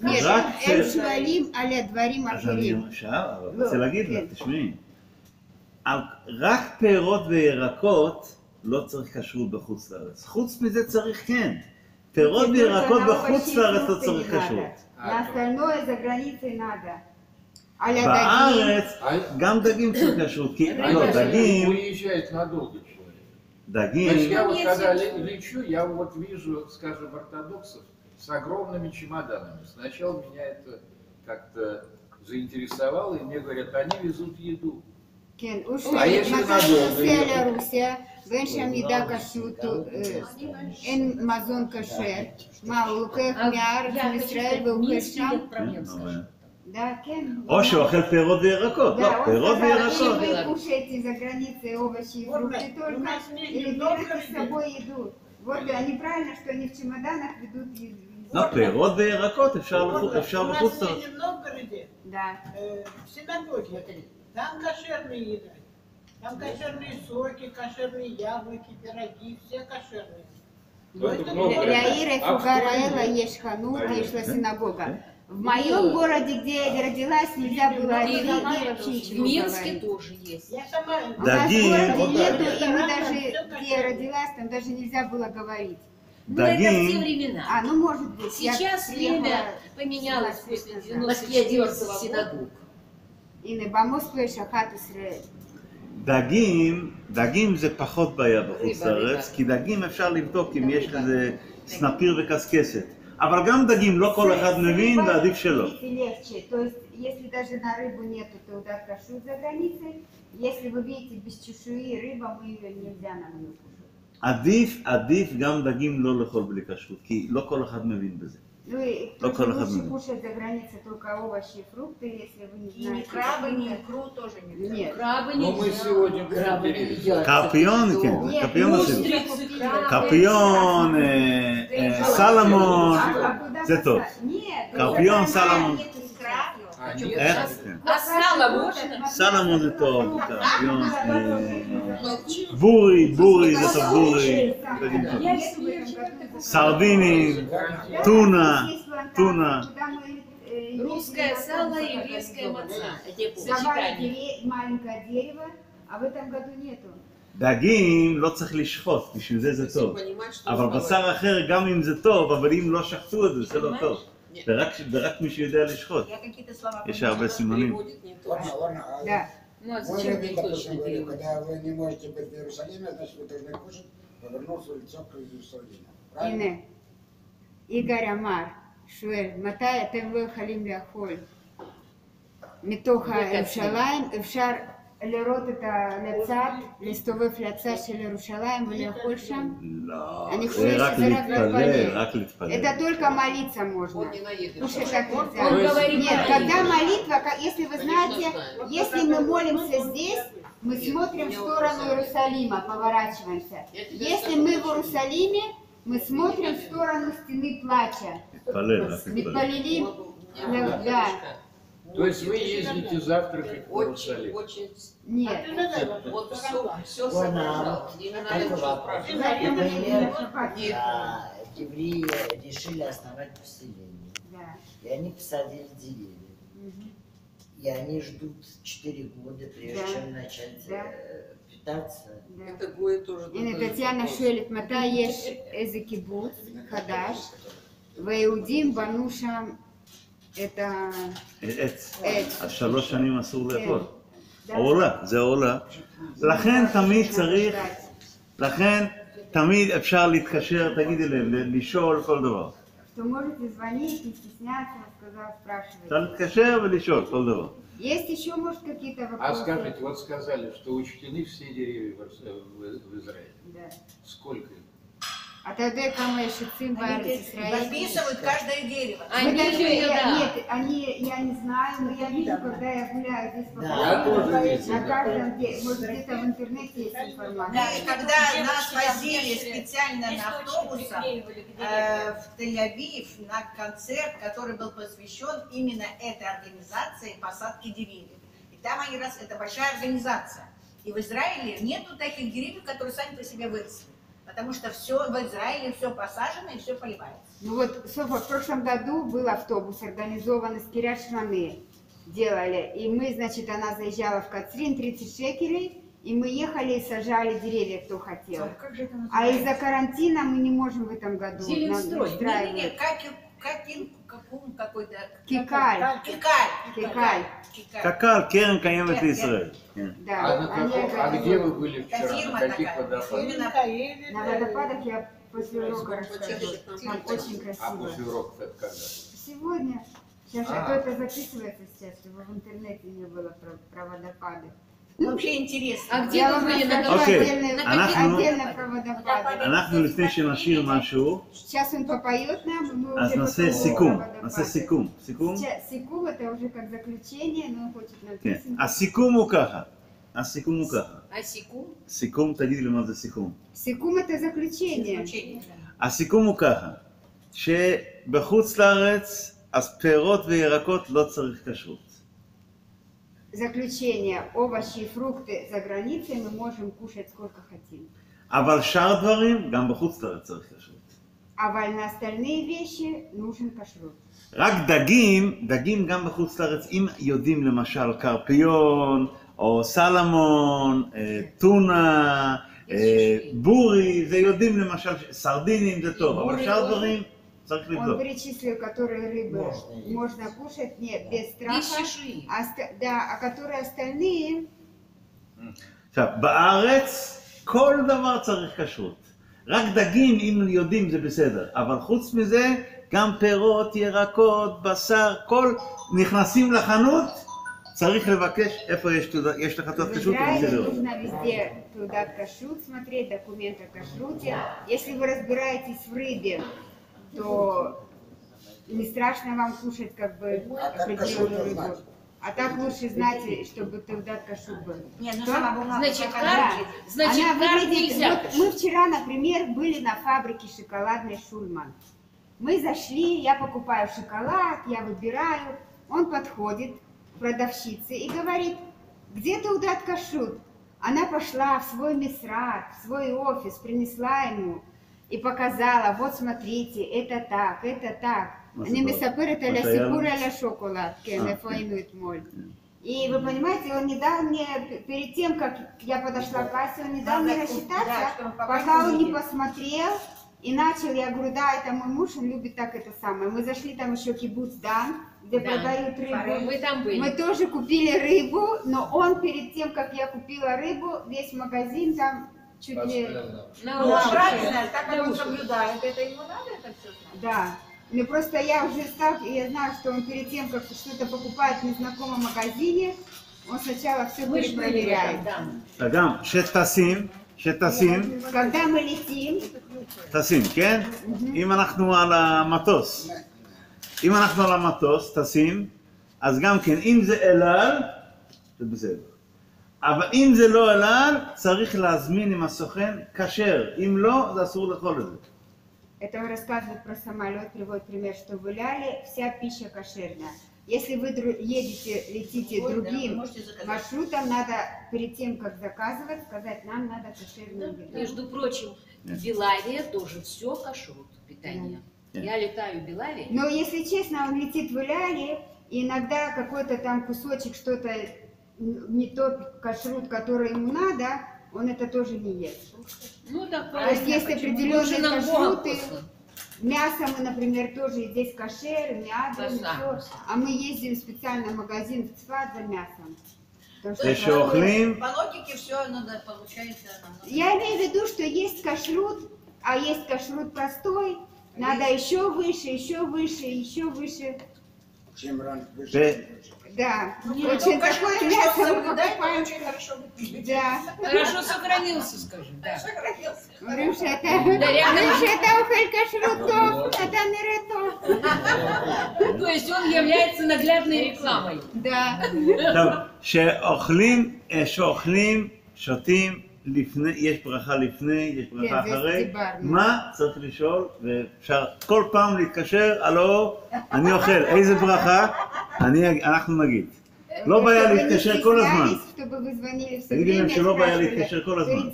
B: нет,
A: רק
B: הם
A: ש-
B: שואלים על הדברים
A: אז אני
B: אחרים.
A: עכשיו, אבל
B: לא,
A: רוצה להגיד
B: כן.
A: לך, תשמעי. על- רק פירות וירקות לא צריך כשרות בחוץ לארץ. חוץ מזה צריך כן. פירות
B: Только
A: וירקות
B: на
A: בחוץ
B: овощи и
A: לארץ לא
B: фрукты
A: צריך
B: не надо.
A: כשרות.
B: На остальное за границей надо. А дагим,
A: בארץ
H: А,
A: גם דגים צריך כשרות, כי
H: а
A: לא,
H: если
A: דגים,
H: уезжает надолго человек? Значит,
A: דגים,
H: я вот
D: Нет,
H: когда
D: нет.
H: ле- лечу, я вот вижу, скажем, ортодоксов с огромными чемоданами. Сначала меня это как-то заинтересовало, и мне говорят, они везут еду.
B: כן, הוא
H: А
B: שואל,
H: יש
B: מתי
H: לי
B: הוא
H: מדור,
B: נוסע
H: בדיוק.
B: לרוסיה ואין שם מידע כשרות, אה, אין מזון כשר, מה, הוא לוקח
D: А
B: מהארץ
D: я хочу
B: מישראל
D: сказать,
B: ואוכל
D: Минске
B: שם?
D: нет проблем с
A: אבל-
D: кашей.
B: Да, כן.
A: או שהוא אוכל פירות וירקות,
B: Да,
A: לא,
B: он
A: פירות
B: сказал,
A: וירקות.
B: что вы
D: Беларусь.
B: кушаете за границей овощи и
C: Вот
B: фрукты
C: у
B: только,
C: нас нет
B: или
C: немного
B: берете с
C: людей.
B: собой еду. Вот они правильно, что они в чемоданах ведут еду.
A: לא, פירות וירקות אפשר
C: Вот,
A: בחוץ- אפשר
C: у нас
A: בחוץ
C: есть
A: לארץ.
C: в Новгороде,
B: Да.
C: э, в синагоге, там кошерные еда. Там кошерные соки, кошерные яблоки, пироги, все кошерные.
H: Ну, Для
C: Иры
H: Фугараева
C: есть
B: ханут, есть
H: синагога. В
B: моем ну, городе, где я родилась, нельзя было
D: и, и,
B: вообще ничего
D: В
B: Минске
D: тоже есть.
C: Я сама...
B: У да, нас в городе
A: вот
B: нету, и мы даже, где я родилась, там даже нельзя было говорить.
D: Да, ну, это
A: все
D: времена.
B: А, ну, может быть.
D: Сейчас время поменялось после
E: 94-го
D: года.
B: И на Бамос Хатус
A: דגים, דגים זה פחות בעיה בחוץ
D: ריבה,
A: לארץ,
D: ריבה.
A: כי דגים אפשר לבדוק אם יש לזה סנפיר וקשקשת. אבל גם דגים לא כל אחד מבין ועדיף שלא.
B: Видите, легче. То есть, если даже на рыбу нету туда кашут за границей, если вы видите без чешуи рыба, мы ее нельзя нам ее кушать.
A: עדיף, עדיף גם דגים לא לאכול בלי כשרות, כי לא כל אחד מבין בזה.
B: Ну и лучше кушать за границей только овощи и фрукты, если вы не знаете.
F: И крабы, ни икру тоже не
B: Нет.
D: Крабы не
H: Но ну,
D: мы
H: сегодня
E: крабы не едят.
A: Копьонки.
B: Копьоны. Копьоны.
A: Саламон.
B: Это
A: то.
B: Нет. Копьон,
H: саламон. Краб,
A: איך? כן.
D: А сало можно?
A: סלמון זה טוב, קרפיון, אה, בורי, בורי זה טוב, בורי, דגים טובים.
B: Есть в этом году
A: סרדינים,
B: Да,
A: טונה,
B: есть плантации,
A: טונה.
B: куда мы, э,
D: Русское
B: ездили
D: сало
B: на
D: и
B: автобусах,
D: еврейская
B: когда
D: маца.
B: Давали
D: Сочетание.
B: дере- маленькое дерево, а в этом году нету.
A: דגים לא צריך לשחוט, בשביל זה זה טוב. אבל בשר אחר, גם אם זה טוב, אבל אם לא שחטו את זה, זה לא טוב. זה רק- זה רק מי שיודע לשחוט.
F: Я какие-то слова
A: יש הרבה סימנים.
G: Ладно, ладно. а
B: Да.
D: Ну, а
G: Мой
D: зачем
G: раввин,
D: ты
G: допустим,
D: точно
G: говорит,
D: переводишь?
G: когда вы не можете быть в Иерусалиме, значит, вы должны кушать, повернув лицо к Иерусалиму. Правильно?
B: הנה, יגאל אמר, שואל, מתי אתם לא יכולים לאכול מתוך ירושלים? אפשר לראות את הלצד, להסתובב לצד של ירושלים ולאכול שם?
A: לא,
B: אני
A: זה
B: חושבת
A: רק
B: שזה רק
A: להתפלל,
B: להתפלל.
A: רק להתפלל.
B: Это только молиться можно. Кушать так нельзя.
D: Он говорит
B: Нет,
D: правильно.
B: когда молитва, как- если вы знаете, если мы молимся здесь, мы смотрим в сторону Иерусалима, поворачиваемся. Если мы в Иерусалиме, мы смотрим в сторону стены плача.
A: להתפלל, רק להתפלל.
B: Митполилим, да,
H: То есть вы ездите завтракать в Иерусалим?
E: Очень,
B: нет.
E: вот все, все
G: Ладно,
E: соображал. Именно
G: такой
E: это
G: вопрос.
E: спрашивал.
G: Например,
B: Нет.
J: А, евреи решили основать поселение.
B: Да.
J: И они посадили деревья.
B: Мгм.
J: И они ждут 4 года, прежде
B: Да.
J: чем начать
B: Да.
J: э, питаться.
B: Да.
E: Это Гоя тоже.
B: הנה טטיאנה שואלת, מתי יש איזה קיבוץ חדש, והיהודים בנו שם את ה...
A: עץ.
B: עץ.
A: אז שלוש שנים אסור לאכול.
B: כן.
A: עורלה, זה עורלה. לכן תמיד צריך, לכן תמיד אפשר להתקשר, תגידי להם, ל- לשאול כל דבר.
B: то можете звонить, не стесняться, сказал, спрашивать.
A: אפשר להתקשר ולשאול כל דבר.
B: Есть еще, может, какие-то
H: А
B: вопросы?
H: скажите, вот сказали, что учтены все деревья в Ис- в, в Израиле.
B: Да.
H: Сколько? их?
B: А
F: Записывают каждое дерево.
D: Они
B: Вы даже-
D: ее,
B: я-
D: да.
B: Нет, они, я не знаю, но я вижу, когда я гуляю здесь по
J: Да.
H: Тоже
B: на
H: да.
B: каждом де- может где-то в интернете есть информация.
F: Да, и когда нас возили специально на автобусах э, в Тель-Авив на концерт, который был посвящен именно этой организации посадки деревьев. И там они раз, это большая организация. И в Израиле нету таких деревьев, которые сами по себе выросли. Потому что все в Израиле все посажено и все поливается.
B: Ну вот, Софа, в прошлом году был автобус организован из Киряшманы, делали. И мы, значит, она заезжала в Кацрин, 30 шекелей, и мы ехали и сажали деревья, кто хотел.
F: Как же это
B: А из-за карантина мы не можем в этом году
D: Зеленстрой.
B: нам
F: Не-не-не,
B: устраивать.
F: как, каким, каком какой-то...
B: Кикаль.
F: Кикаль.
B: Кикаль.
A: Какар Кен, конечно, Израиль.
B: Да.
H: А, а где вы были
F: Это
H: вчера? На каких водопадах?
B: На водопадах я после урока расскажу. Там очень
H: А
B: красиво.
H: после урока это когда?
B: Сегодня, сейчас кто-то записывается сейчас, чтобы в интернете не было про, про водопады.
F: Вообще интересно.
D: А где вы были?
B: Okay.
D: На
A: какие
B: Анахну... отдельные проводопады?
A: Анахну, лифтей, шин, машу.
B: Сейчас он попоет нам. Мы уже насе
A: сикум. Насе сикум.
B: Сикум? Сикум это уже как заключение, но он хочет на
A: песню.
B: А
A: сикум у каха? А сикум у каха?
D: А сикум?
A: Сикум, тади для нас за сикум.
B: Сикум это заключение.
F: А сикум
A: у каха? Ше бехуц ларец, аз перот ве ירקות לא צריך כשרות.
B: Заключение. Овощи и фрукты за границей мы можем кушать сколько хотим.
A: אבל שאר דברים, גם בחוץ לארץ צריך כשרות.
B: А на остальные вещи нужен кашрут.
A: רק דגים, דגים גם בחוץ לארץ, אם יודעים למשל קרפיון, או סלמון, אה, טונה, אה, בורי, זה יודעים למשל, סרדינים זה טוב, אבל שאר דברים צריך
B: Он
A: לבדוק.
B: перечислил, которые рыбы
J: Можно есть.
B: можно кушать, нет, без
D: Без
B: страха.
D: чешуи.
B: А оста- да, а которые остальные,
A: עכשיו, בארץ כל דבר צריך כשרות. רק דגים, אם יודעים, זה בסדר. אבל חוץ מזה, גם פירות, ירקות, בשר, כל... נכנסים לחנות, צריך לבקש איפה יש, תעודה- יש לך תעודת
B: в
A: כשרות, אני רוצה
B: Израиле
A: לראות.
B: нужно везде туда кашрут смотреть, документы о кашруте. Если вы разбираетесь в рыбе, то не страшно вам кушать как бы
G: А
B: определенную рыбу. А так лучше знать, чтобы туда кашрут был.
F: Не, ну
B: Что?
F: сама бумага.
D: Значит,
F: пока-
D: карт, значит,
B: Она
D: карт
B: выглядит...
D: нельзя.
B: Вот мы вчера, например, были на фабрике шоколадной Шульман. Мы зашли, я покупаю шоколад, я выбираю. Он подходит к продавщице и говорит, где ты удат кашут? Она пошла в свой мисрат, в свой офис, принесла ему и показала, вот смотрите, это так, это так. Они сапыритали сикуряля
A: шоколадки,
B: не файнует моль. И вы понимаете, он не дал мне, перед тем, как я подошла к кассе, он не дал мне рассчитаться,
F: пока
B: он не посмотрел, и начал, я говорю, да, это мой муж, он любит так это самое. Мы зашли там еще кибуц Дан, где
D: да.
B: продают рыбу.
D: Мы там были.
B: Мы тоже купили рыбу, но он перед тем, как я купила рыбу, весь магазин там чуть ли...
D: На
F: Ну,
D: уши.
F: правильно, так как
D: На
F: он
D: уши.
F: соблюдает, это ему надо это все знать.
B: Да. Ну просто я уже стал, и я знаю, что он перед тем, как что-то покупает в незнакомом магазине, он сначала все
D: Мы же были в
B: перепроверяет.
D: этом, да.
A: וגם, שטסים, שטסים,
B: Когда мы летим,
A: טסים, כן? אם אנחנו על המטוס, אם אנחנו על המטוס, טסים, אז גם כן, אם זה אל על, זה בסדר. אבל אם זה לא אל על, צריך להזמין עם הסוכן כשר. אם לא, זה אסור לאכול את זה.
B: это он рассказывает про самолет, приводит пример, что в Иляли вся пища кошерная. Если вы дру- едете, летите
F: Ой, да, вы
B: другим
F: можете заказать.
B: маршрутом, надо перед тем, как заказывать, сказать, нам надо кошерную еду.
D: Между прочим, Белавия тоже все кашрут питание.
A: Да.
D: Я летаю в Белавии.
B: Но если честно, он летит в Иляли, и иногда какой-то там кусочек, что-то н- не тот кашрут, который ему надо, он это тоже не ест.
D: Ну, так
B: а понятно,
D: а
B: есть определенные кашруты, мясо мы, например, тоже и здесь кашер,
D: мясо,
B: все. А мы ездим в специальный магазин в Цват за мясом. Что
A: еще охлим.
F: По логике все надо, получается. Намного...
B: Я имею в виду, что есть кашрут, а есть кашрут простой. Надо еще выше, еще выше, еще выше.
G: Чем раньше выше.
B: Да,
F: Не
B: очень
F: только
B: такой
F: что
B: мясо мы
F: соблюдает, он
B: покупаем.
F: очень хорошо выглядит.
B: Да.
D: Хорошо сохранился, скажем, да.
F: Сохранился.
B: Говорю, что это,
D: Да, реально.
B: говорю, что это אוכל כשרות это не рето.
D: То есть он является наглядной рекламой.
B: Да.
A: עכשיו, שאוכלים, אה, שאוכלים, שותים, לפני, יש ברכה לפני, יש ברכה
B: כן,
A: אחרי, מה צריך לשאול, ואפשר כל פעם להתקשר, הלו, אני אוכל, איזה ברכה, אני, אנחנו נגיד. לא בעיה להתקשר כל הזמן. תגידי להם שלא בעיה להתקשר כל הזמן.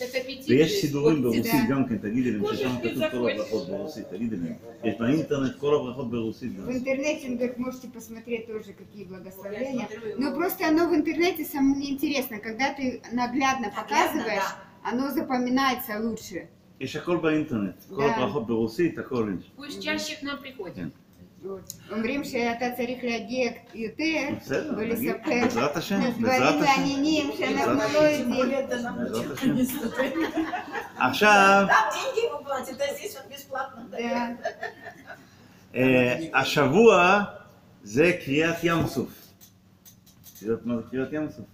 A: ויש
D: то есть
A: סידורים
D: вот
A: ברוסית
B: да.
A: גם כן, תגידי להם
D: כושר
A: ששם כתוב כל
D: פיז"ה
A: הברכות ברוסית, תגידי להם. יש באינטרנט כל הברכות ברוסית
B: В
A: גם.
B: интернете, он говорит, можете посмотреть тоже, какие благословения.
F: смотрю его.
B: Но просто оно в интернете самому неинтересно. Когда ты наглядно показываешь,
F: да.
B: оно запоминается лучше.
A: יש הכל באינטרנט, כל
B: Да.
A: הברכות ברוסית, הכל יש.
D: Пусть чаще к нам приходят.
B: Вот. אומרים שאתה צריך להגיע יותר
A: בסדר, נגיד,
B: ולספר
A: בעזרת השם,
B: דברים
A: בעזרת השם.
B: מעניינים שאנחנו
A: בעזרת
B: לא
A: השם.
F: Тем
B: יודעים.
F: более это нам
A: בעזרת
F: ничего
A: השם.
F: не стоит.
A: עכשיו,
F: Там деньги ему платят, а здесь он бесплатно
B: Да.
F: дает.
A: אה, השבוע זה קריאת ים סוף. את יודעת מה זה קריאת ים סוף?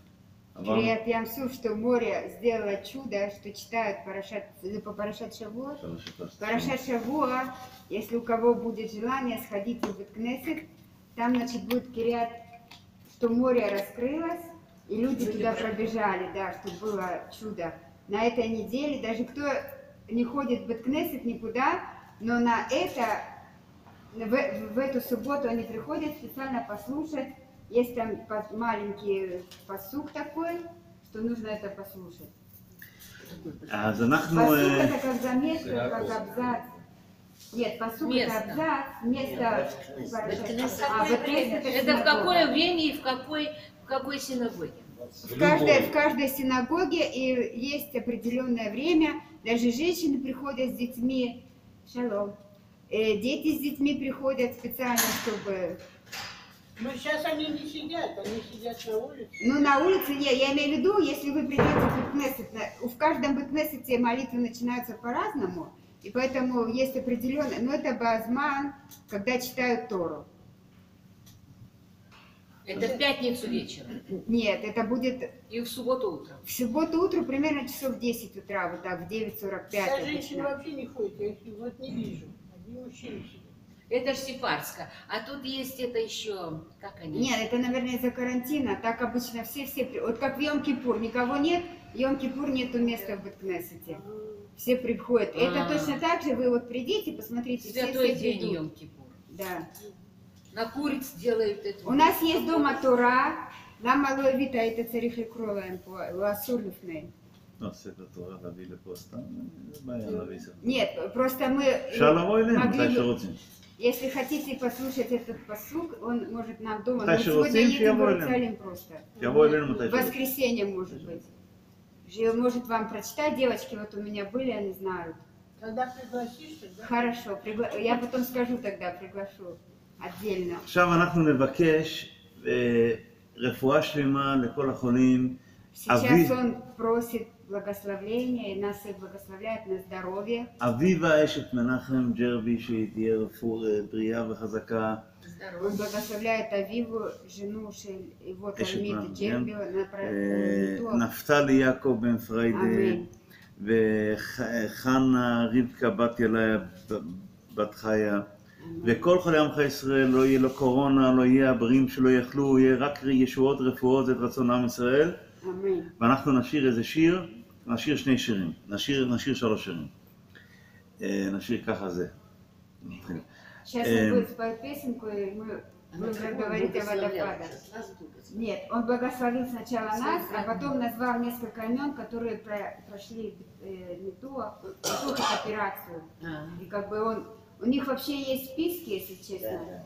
A: עברנו
B: Крият Ямсу, что море сделало чудо, что читают Парашат, по Парашат Шавуа.
A: שלוש שלוש.
B: Парашат Шавуа, если у кого будет желание, сходите в Беткнесет. Там, значит, будет кириат, что море раскрылось, и люди, люди туда пробежали, да, чтобы было чудо. На этой неделе даже кто не ходит в Беткнесет никуда, но на это, в, в эту субботу они приходят специально послушать. Есть там маленький посук такой, что нужно это послушать.
A: А,
B: Посук это как заметка, как абзац. Нет,
D: Место.
B: это абзац, место
J: Беткнесет.
B: А, Беткнесет
D: Это в
B: синагога.
D: какое время и в какой, в какой синагоге?
B: В каждой, в каждой синагоге и есть определенное время. Даже женщины приходят с детьми. Шалом. Э, Дети с детьми приходят специально, чтобы...
C: Но сейчас они не сидят, они сидят на улице.
B: Ну, на улице, не, я имею в виду, если вы придете в Беткнесет, на- в каждом Беткнесете молитвы начинаются по-разному, и поэтому есть определенное, но это Базман, когда читают Тору.
D: Это в пятницу вечером
B: Нет, это будет
D: и в субботу утром.
B: в субботу утру примерно часов 10 утра, вот так, в 9.45
C: Вся женщины
B: обычно.
C: вообще не ходят, я их вот не вижу. Одни мужчины сидят.
D: Это ж сепарска. А тут есть это еще, как они?
B: Нет, это, наверное, из-за карантина. Так обычно все-все... при- Вот как в Йом-Кипур, никого нет, в Йом-Кипур нету места в Беткнесете все приходят. Это
D: А-а-а.
B: точно так же, вы вот придите, посмотрите,
D: Святой
B: все, все
D: день
B: придут.
D: Йом-Кипур.
B: Да.
D: На куриц делают это.
B: У нас есть дома Тора,
A: нам мало вита это царих и кролаем по ласурнуфней.
B: Нет, просто мы могли Если хотите послушать этот послуг, он может нам дома, но сегодня едем в
A: Иерусалим
B: просто. В воскресенье, может быть Же- Может вам прочитать, девочки, вот у меня были, они знают.
C: Когда пригласишь, тогда...
B: Хорошо, пригла- я потом скажу тогда, приглашу отдельно.
A: עכשיו אנחנו נבקש אה, רפואה שלמה לכל החולים.
B: Сейчас
A: Ави-
B: он просит благословения, и нас всех благословляет на здоровье.
A: אביבה אשת מנחם ג'רבי, שהיא תהיה רפוא- אה, בריאה וחזקה.
B: Он благословляет Авиву, жену шель- его
A: Эшет
B: Талмит
A: Мам,
B: Джербио, на про-
A: אה,
B: ניתוח.
A: נפתלי יעקב בן פריידה.
B: אמן.
A: וחנה רבקה בת יליה בת חיה. וכל חולי עמך ישראל, לא יהיה לו קורונה, לא יהיה הבריאים שלא יכלו, יהיה רק ישועות רפואות, זה את רצון עם ישראל.
B: Аминь.
A: ואנחנו נשיר איזה שיר, נשיר שני שירים, נשיר, נשיר שלוש שירים. אה, נשיר ככה זה. נתחיל.
B: Сейчас
A: Эм.
B: он будет спать песенку, и мы будем говорить о водопадах. Нет, он благословил сначала нас, а потом назвал несколько имен, которые про- прошли э, как операцию. И как бы он, у них вообще есть списки, если честно.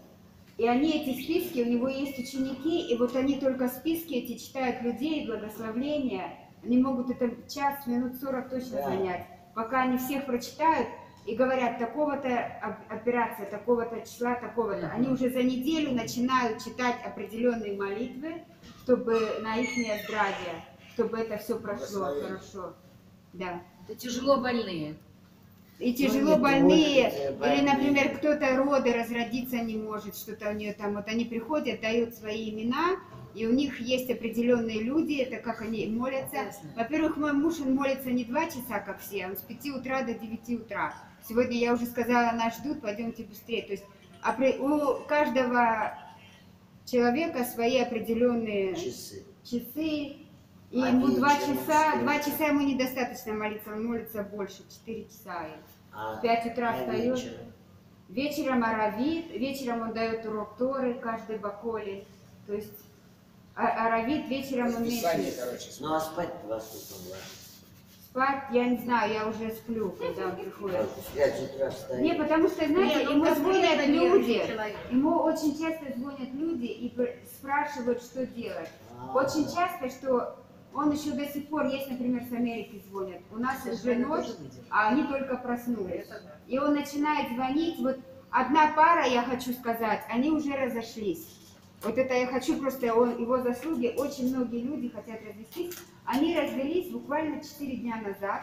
B: И они, эти списки, у него есть ученики, и вот они только списки эти читают людей, благословления. Они могут это час, минут 40 точно
J: Да.
B: занять, пока они всех прочитают и говорят, такого-то оп- операция, такого-то числа, такого-то. Они уже за неделю начинают читать определенные молитвы, чтобы на их здравие. чтобы это все прошло хорошо. Да.
D: Это тяжело больные.
B: И
J: Ну,
B: тяжело
J: не
B: больные,
J: только
B: или, например, кто-то роды разродиться не может, что-то у нее там, вот они приходят, дают свои имена, и у них есть определенные люди, это как они молятся. Во-первых, мой муж, он молится не два часа, как все, он с 5 утра до 9 утра. Сегодня я уже сказала, нас ждут, пойдемте быстрее. То есть у каждого человека свои определенные
J: Часы.
B: часы, и
J: А
B: ему два
J: вечером
B: часа, два часа ему недостаточно молиться, он молится больше, четыре часа.
J: А
B: В пять утра встает.
J: вечер?
B: Вечером аравит, вечером он дает урок Торы каждой баколи. То есть а- аравит вечером он меньше.
J: Ну а спать сколько ложишься?
B: Спать, я не знаю, я уже сплю, когда он приходит. Не, потому что, знаете,
F: Не, ну,
B: ему звонят люди,
F: человек.
B: ему очень часто звонят люди и пр- спрашивают, что делать.
J: А,
B: Очень часто, что он еще до сих пор есть, например, с Америки звонят. У нас уже ночь, а они только проснулись. И он начинает звонить. Вот одна пара, я хочу сказать, они уже разошлись. Вот это я хочу просто, он, его заслуги, очень многие люди хотят развестись. Они развелись буквально 4 дня назад,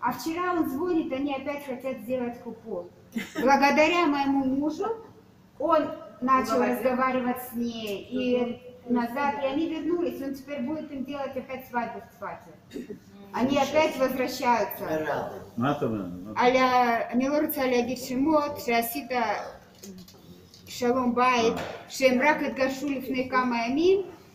B: а вчера он звонит, они опять хотят сделать купол. Благодаря моему мужу он начал Говорит. разговаривать с ней, и назад, и они вернулись, он теперь будет им делать опять свадьбу в Цвате. Они опять возвращаются.
J: Аля
A: Нилорца Аля Гишимот,
B: Шасита Шалом Байт, а. Шемрак Гашулиф Нейкама Амин,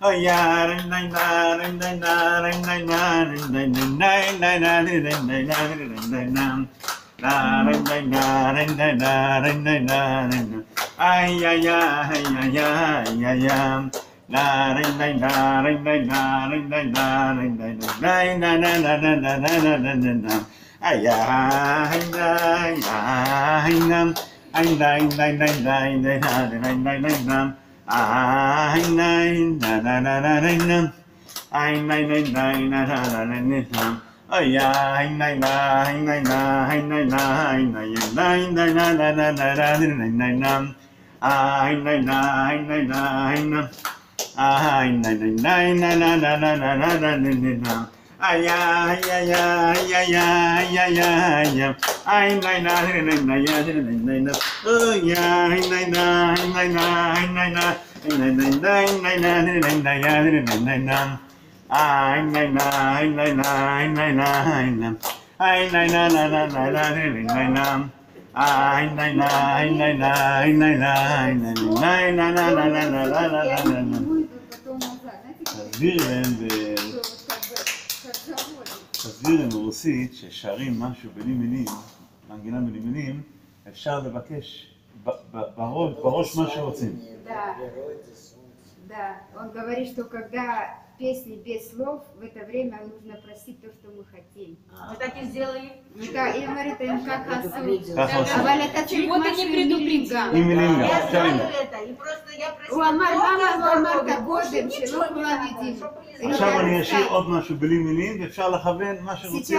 A: anh Ein, nein, na, na, na, na, na, na. Ein, nein, nein, nein, na, na, na, na, na, na. Oh yeah, ein, nein, nein, nein, nein, nein, nein, nein, nein, nein, nein, nein, nein, nein, nein, nein, nein, Ein, nein, nein, nein, nein, nein. Ein, nein, nein, nein, na, na, na, na, na, na, na, na, na. ai ya ya ya ya ya ya ya ya ai nay na thế này này ya thế này này na ơ ya nay na nay na nay na nay nay nay nay na thế này này ya thế này này na ai nay na ai nay na ai nay na ai na ai nay na na na na na thế này này na ai nay na ai nay na ai nay na ai nay na na na na na na na na na na na na na na
B: заводит.
A: תסביר להם ברוסית ששרים משהו בלי מילים, מנגינה בלי מילים, אפשר לבקש ב- ב- בראש, בראש מה שרוצים.
B: Да.
J: Природе, солнце.
B: Да, он говорит, что когда песни без слов, в это время нужно просить то, что мы хотим.
F: Мы так и сделали.
B: Да, и Марита им как хасу. А валята
D: Чего
B: ты
D: не предупредил?
A: Имелинга.
F: Я знаю это, и просто я просила.
B: У
F: Амар,
B: мама,
F: у Амар,
B: как
F: годен,
B: шелок
F: была видим.
A: עכשיו אני אשאיר עוד משהו בלי מילים, ואפשר לכוון מה שרוצים.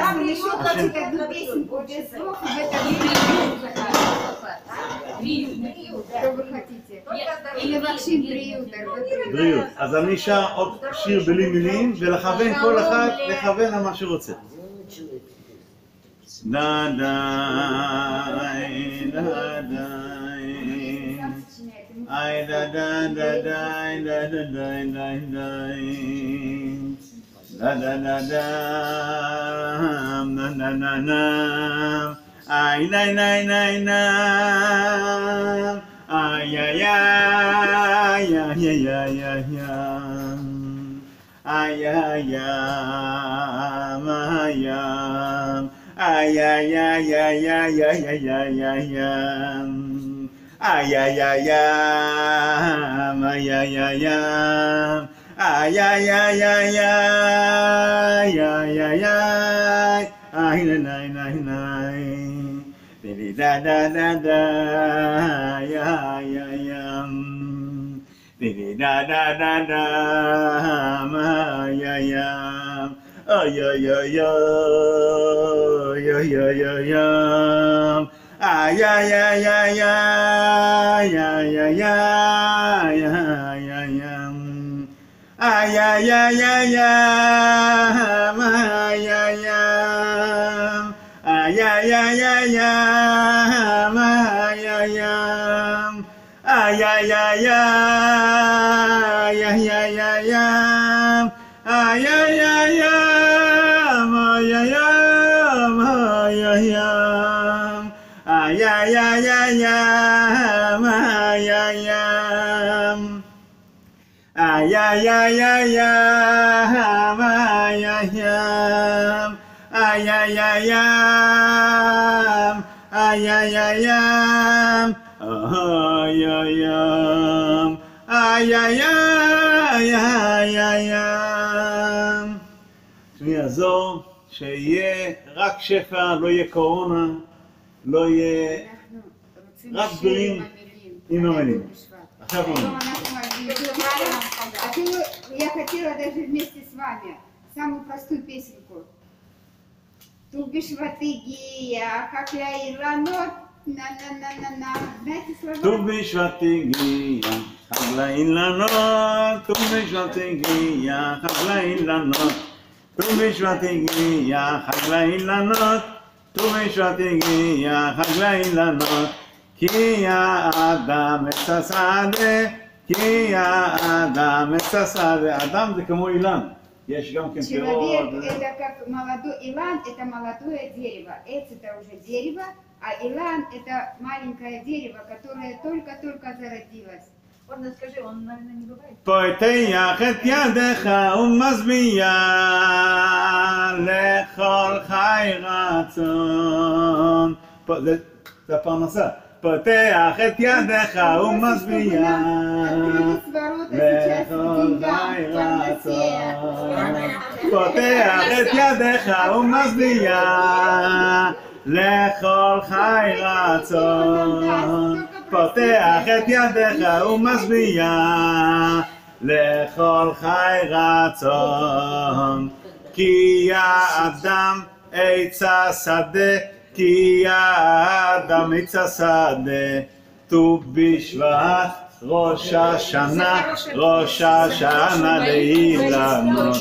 A: בריאות. אז אני שר עוד שיר בלי מילים, ולכוון כל אחת, לכוון למה שרוצה. דה דה,
B: דה דה
A: I da da da da da da da da da da da da da na na na na I na na na na ay ay ay ay ay ay ay ayayam da da da da da ya ya Na na na da ya ya oh ya ya ya ya ya ya ya ah ya ya ya ya ya ya ya ya ya ya ah ya ya ya ya ma ya ya ah ya ya ya ya ya ya ya ya ya ya ya ya ma ya ya ma ya ya ya ya ya ya ma ya ya ya ya ya ya ma ya ya ya ya ya ya ya ya ya ay יא יא יא יא יא שמי יעזור, שיהיה רק שפע, לא יהיה קורונה, לא יהיה... רק גדולים
B: עם
A: המנים. עכשיו אומרים.
B: Я хотела даже вместе я и ланот,
A: ט"ו בשבט הגיע, חג לאילנות, ט"ו בשבט הגיע, חג לאילנות, ט"ו בשבט הגיע, חג לאילנות, ט"ו בשבט הגיע, חג לאילנות, כי האדם עץ השדה, כי האדם עץ השדה, אדם זה כמו אילן, יש גם כן פירות,
B: Человек это как молодой, илан это молодое дерево, эц это уже дерево, а илан это маленькое дерево, которое только-только зародилось.
F: Можно скажи, он, наверное, не бывает.
A: פותח את ידיך ומשביע לכל חי רצון. פה, זה, זה הפרנסה. פותח את ידיך ומשביע
B: Открылись ворота сейчас к
A: לכל
B: деньгам,
A: חי
B: панацея.
A: רצון. פותח את ידיך ומשביע לכל חי רצון. פותח את ידיך ומשביע לכל חי רצון. כי האדם עץ השדה, כי האדם עץ השדה, ט"ו בשבט ראש השנה, ראש השנה לאילנות.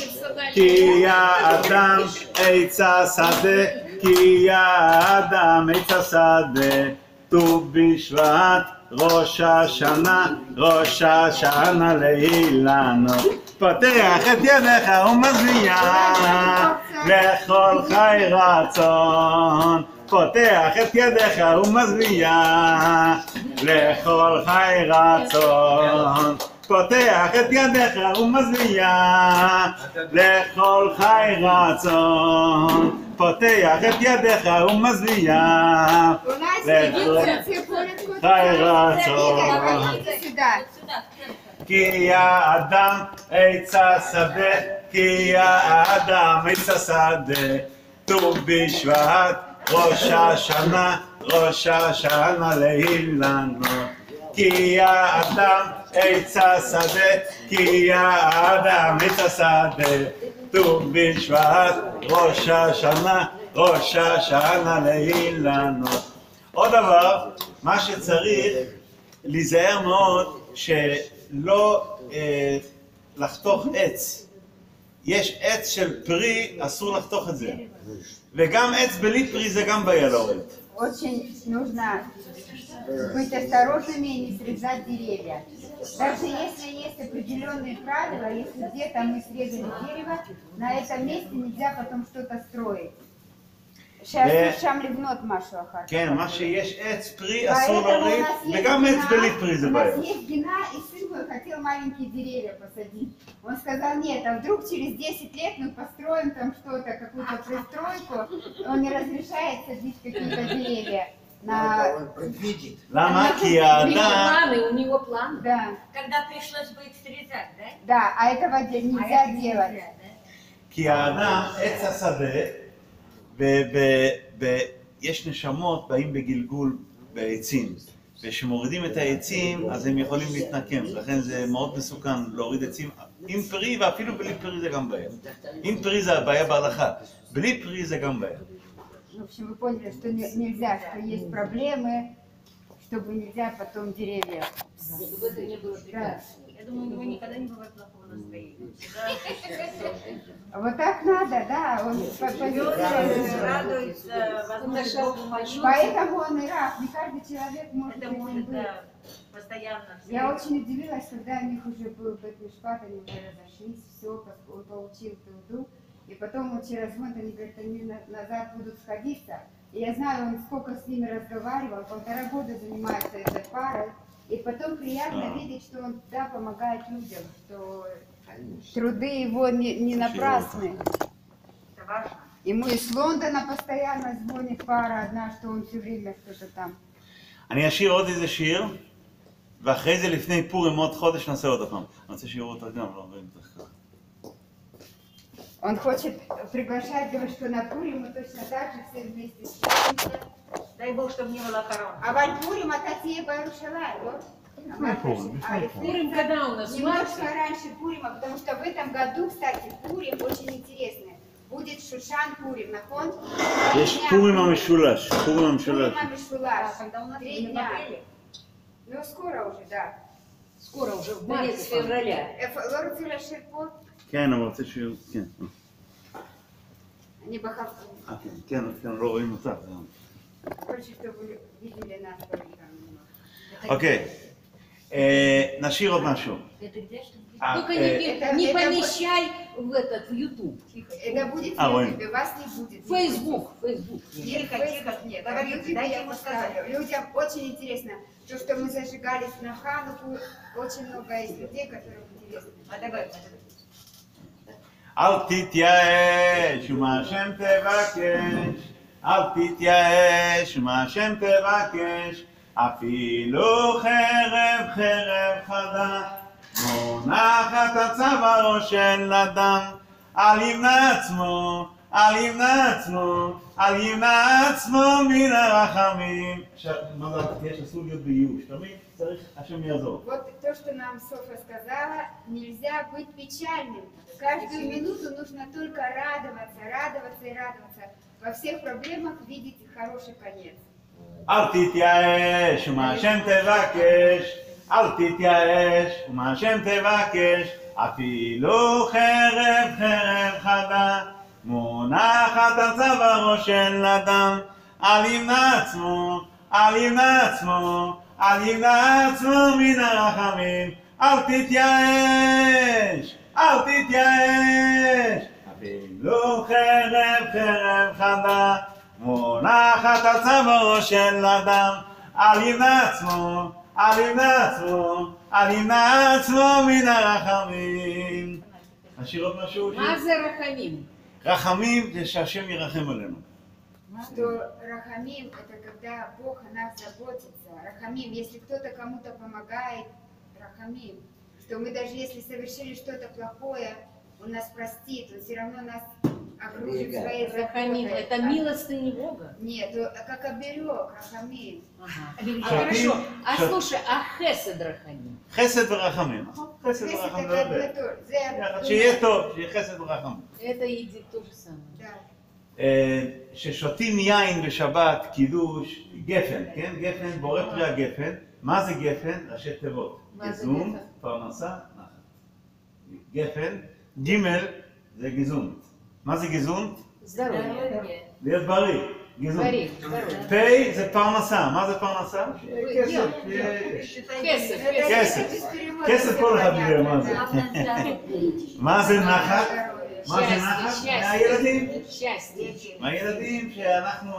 A: כי האדם עץ השדה, כי האדם עץ השדה, ט"ו בשבט ראש השנה, ראש השנה לאילנות. פותח את ידיך ומזיע לכל חי רצון. פותח את ידיך ומזיע לכל חי רצון. פותח את ידיך ומזניח לכל חי רצון. פותח את ידיך
B: ומזניח
A: לכל חי רצון. כי האדם עצה שדה כי האדם עצה שדה ט"ו בשבט ראש השנה ראש השנה לאילנות כי האדם עץ השדה, כי האדם עץ השדה, ט"ו בשבט ראש השנה, ראש השנה לאילנות. עוד דבר, מה שצריך להיזהר מאוד שלא אה, לחתוך עץ. יש עץ של פרי, אסור לחתוך את זה. וגם עץ בלי פרי זה גם בעיה להוריד.
B: Очень нужно быть осторожными и не срезать деревья. Даже если есть определенные правила, если где-то мы срезали дерево, на этом месте нельзя потом что-то строить. Сейчас
A: Э,
B: שם לבנות משהו אחר כך.
A: כן, מה שיש עץ פרי אסור
B: Поэтому у
A: להוריד,
B: нас есть
A: וגם עץ
B: גינה-
A: בלי פרי זה
B: У
A: בעיה.
B: нас есть гина, и сын мой хотел маленькие деревья посадить. Он сказал, нет, а вдруг через 10 лет мы построим там что-то, какую-то пристройку, он не разрешает садить какие-то деревья. На...
G: Это он предвидит.
A: למה? כי
D: У него
A: האדם,
D: планы, у него планы.
B: Да,
E: Когда пришлось бы их срезать, да?
B: да, а этого де- нельзя
E: А это
B: делать.
E: нельзя, да?
A: כי האדם, עץ השדה, ב- ב- ב- יש נשמות באים בגלגול בעצים. וכשמורידים את העצים, אז הם יכולים להתנקם, לכן זה מאוד מסוכן להוריד עצים עם פרי, ואפילו בלי פרי זה גם בעיה. עם פרי זה הבעיה בהלכה, בלי פרי זה גם בעיה.
B: В общем, вы поняли, что не- нельзя, что есть проблемы, чтобы нельзя потом деревья.
D: Чтобы это не было
B: Да.
D: препятствием.
E: Я думаю, у него никогда не бывает плохого настроения. Всегда
B: Вот так надо, да, он
E: радуется.
B: Поэтому он и раб, не каждый человек может
E: Это может,
B: быть.
E: да, постоянно.
B: Я очень удивилась, когда у них уже был Бетмишпат, они уже разошлись, все, он получил труду. И потом вот через год они говорят, они на- назад будут сходиться. И я знаю, он сколько с ними разговаривал, полтора года занимается этой парой. И потом приятно
A: А.
B: видеть, что он да, помогает людям, что труды его не, не напрасны.
E: Это важно.
B: Ему из Лондона постоянно звонит пара одна, что он все время что-то там.
A: אני אשיר עוד איזה שיר, ואחרי זה לפני פורים עוד חודש נעשה עוד פעם. אני רוצה שיראו אותה גם, לא רואים אותך ככה.
B: Он хочет приглашать, говорит, что на Пурим мы точно так же все вместе встретимся.
E: Дай Бог, чтобы не было корона.
B: А Вальпурим от Атия Барушалай, вот.
A: Пурим,
B: А,
A: לפני
D: Пурим когда у нас?
B: Немножко
D: Март?
B: раньше Пурима, потому что в этом году, кстати, Пурим очень интересный. Будет Шушан Пурим, нахон?
A: יש פורים המשולש, פורים המשולש.
B: Пурим Амишулаш.
E: А когда у нас
B: Три
E: не в
B: дня.
E: апреле?
B: Ну, скоро уже, да.
D: Скоро уже в
E: Конец
D: марте.
E: февраля.
B: לא רוצים לשיר פה?
A: כן, אבל רוצה שיראו, כן. Они баховцы. А, тяну, ровно ему так.
B: Короче, чтобы видели нас
A: только. Окей. נשאיר עוד משהו.
D: Только не не помещай в этот, в YouTube.
B: Это будет
A: а,
B: YouTube, вас не будет.
D: Facebook, Facebook.
E: Тихо, тихо,
B: нет.
E: Говорите, да,
B: я
E: ему
B: сказала. Людям очень интересно. То, что мы зажигались на Хануку, очень много из людей, которые интересны.
E: А давай, давай.
A: אל תתייאש ומה השם תבקש, אל תתייאש ומה השם תבקש, אפילו חרב חרב חדה, מונחת הצווארו של אדם, אל ימנע עצמו, אל ימנע עצמו, אל ימנע עצמו מן הרחמים. עכשיו, מה זה, יש אסור להיות בייאוש, תמיד.
B: Вот то, что нам Софа сказала, нельзя быть печальным. Каждую минуту нужно только радоваться, радоваться и радоваться. Во всех проблемах видеть хороший конец.
A: אל תתייאש ומה השם תבקש, אל תתייאש ומה השם תבקש, אפילו חרב חרב חדה, מונחת על צווארו של אדם, אל ימנע עצמו, אל ימנע עצמו, אל ימנע עצמו מן הרחמים, אל תתייאש, אל תתייאש, אפילו חרב חרב חדה, מונחת על צווארו של אדם, אל ימנע עצמו, אל ימנע עצמו, אל ימנע עצמו מן הרחמים. נשאיר עוד משהו?
D: מה זה רחמים?
A: רחמים זה שהשם ירחם עלינו.
B: Что Рахамим – это когда Бог о нас заботится. Рахамим, если кто-то кому-то помогает, Рахамим, что мы даже если совершили что-то плохое, он нас простит, он все равно нас окружит своей
D: Рахамим, это милостыня Бога?
B: Нет, э, как оберег, Рахамим.
D: Ага. А, хорошо, а слушай, а Хесед Рахамим?
B: Хесед
A: Рахамим.
B: Хесед
A: Рахамим.
B: Чье то,
A: Хесед Рахамим.
D: Это иди а то же самое.
B: Да.
A: אה, ששותים יין בשבת, קידוש, גפן, כן? גפן, בורא פרי הגפן. מה זה גפן? ראשי תיבות. גזום, פרנסה, נחת. גפן. גימל זה גזונת. מה זה
E: גזונת?
A: להיות בריא.
D: גזונת.
A: פי זה פרנסה. מה זה פרנסה? כסף.
B: כסף.
A: כסף.
B: כסף
A: כל אחד יודע מה זה. מה זה נחת? מה זה
D: Счастье,
A: נחת?
D: счастье.
A: מהילדים.
D: Счастье.
A: מהילדים שאנחנו,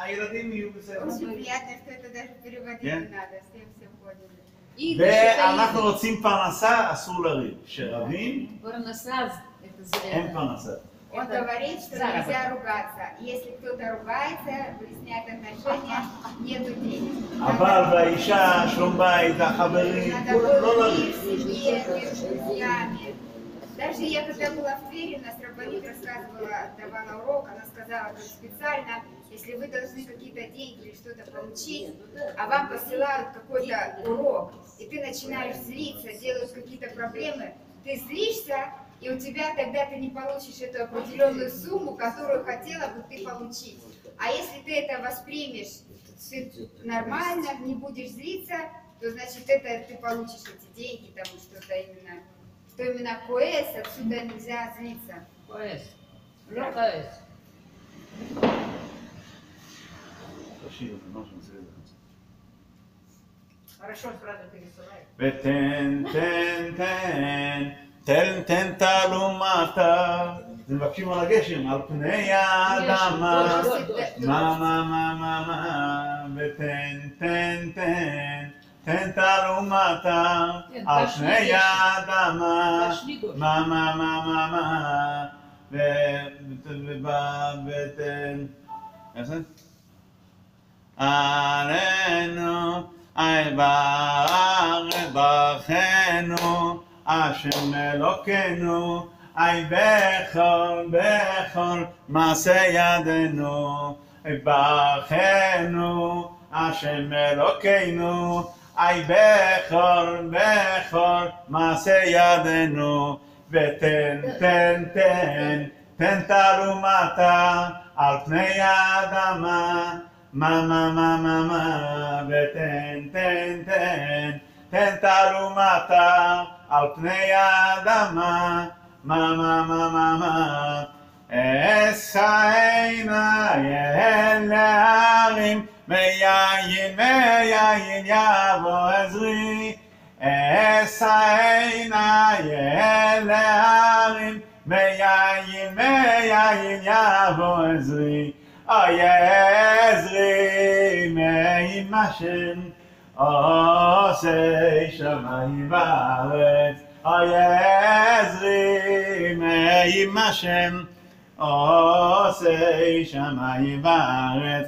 A: הילדים יהיו בסדר.
B: Очень приятно, что это даже переводить
A: כן?
B: не надо, всем все поняли.
D: И
A: ואנחנו רוצים פרנסה, אסור לריב. כשרבים,
D: Парнасаз, это
A: אין
D: зря.
A: פרנסה.
B: Он говорит, что
D: Заработок.
B: нельзя ругаться. Если кто-то ругается, выясняет отношения, нету денег.
A: הבעל והאישה, שלום בית, החברים,
B: Надо
A: כולם לא
B: было
A: לריב.
B: Даже я когда была в Твери, нас Рабанит рассказывала, давала урок, она сказала, что специально, если вы должны какие-то деньги или что-то получить, а вам посылают какой-то урок, и ты начинаешь злиться, делают какие-то проблемы, ты злишься, и у тебя тогда ты не получишь эту определенную сумму, которую хотела бы ты получить. А если ты это воспримешь ты нормально, не будешь злиться, то значит это ты получишь эти деньги, там что-то именно,
D: Pero una
A: coesa que sudanizar as rica.
F: Coesa. Não coesa.
A: ותן, תן, תן, תן, תן תלומתה. זה מבקשים על הגשם, על פני האדמה. מה, מה, מה, מה, מה, ותן, תן, תן. תן תעלומתה.
D: כן,
A: על
D: גשם.
A: האדמה. מה, מה, מה, מה, מה, ותן, איך זה? עלינו, אי בארץ ברכנו, השם אלוקינו, אי בכל, בכל מעשה ידינו, ברכנו, השם אלוקינו, אי בכור, בכור, מעשה ידנו, ותן, תן, תן, תן תרומתה על פני האדמה, מה, מה, מה, מה, מה, ותן, תן, תן, תן תרומתה על פני האדמה, מה, מה, מה, מה, מה, אשא עיניי אל מיין מיין יבוא עזרי. אשאנה יהן להרים, מיין מיין יבוא עזרי. אוי עזרי מעם השם, עושי שמיים וארץ. אוי עזרי מעם השם, עושי שמיים וארץ.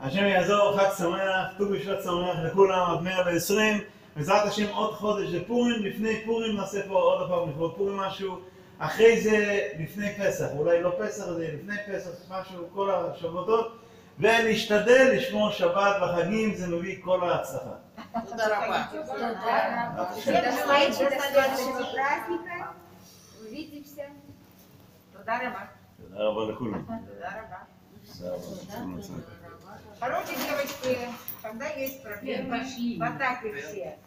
A: השם יעזור, חג שמח, ט"ו בשבט שמח לכולם, עד 120. בעזרת השם עוד חודש לפורים, לפני פורים נעשה פה עוד פעם לכבוד פורים משהו. אחרי זה, לפני פסח, אולי לא פסח, זה לפני פסח, משהו, כל השבתות. ולהשתדל לשמור שבת וחגים, זה מביא כל ההצלחה.
F: תודה רבה. תודה רבה
A: לכולם.
F: תודה רבה. Короче, девочки, когда есть проблемы,
D: вот
F: так и все.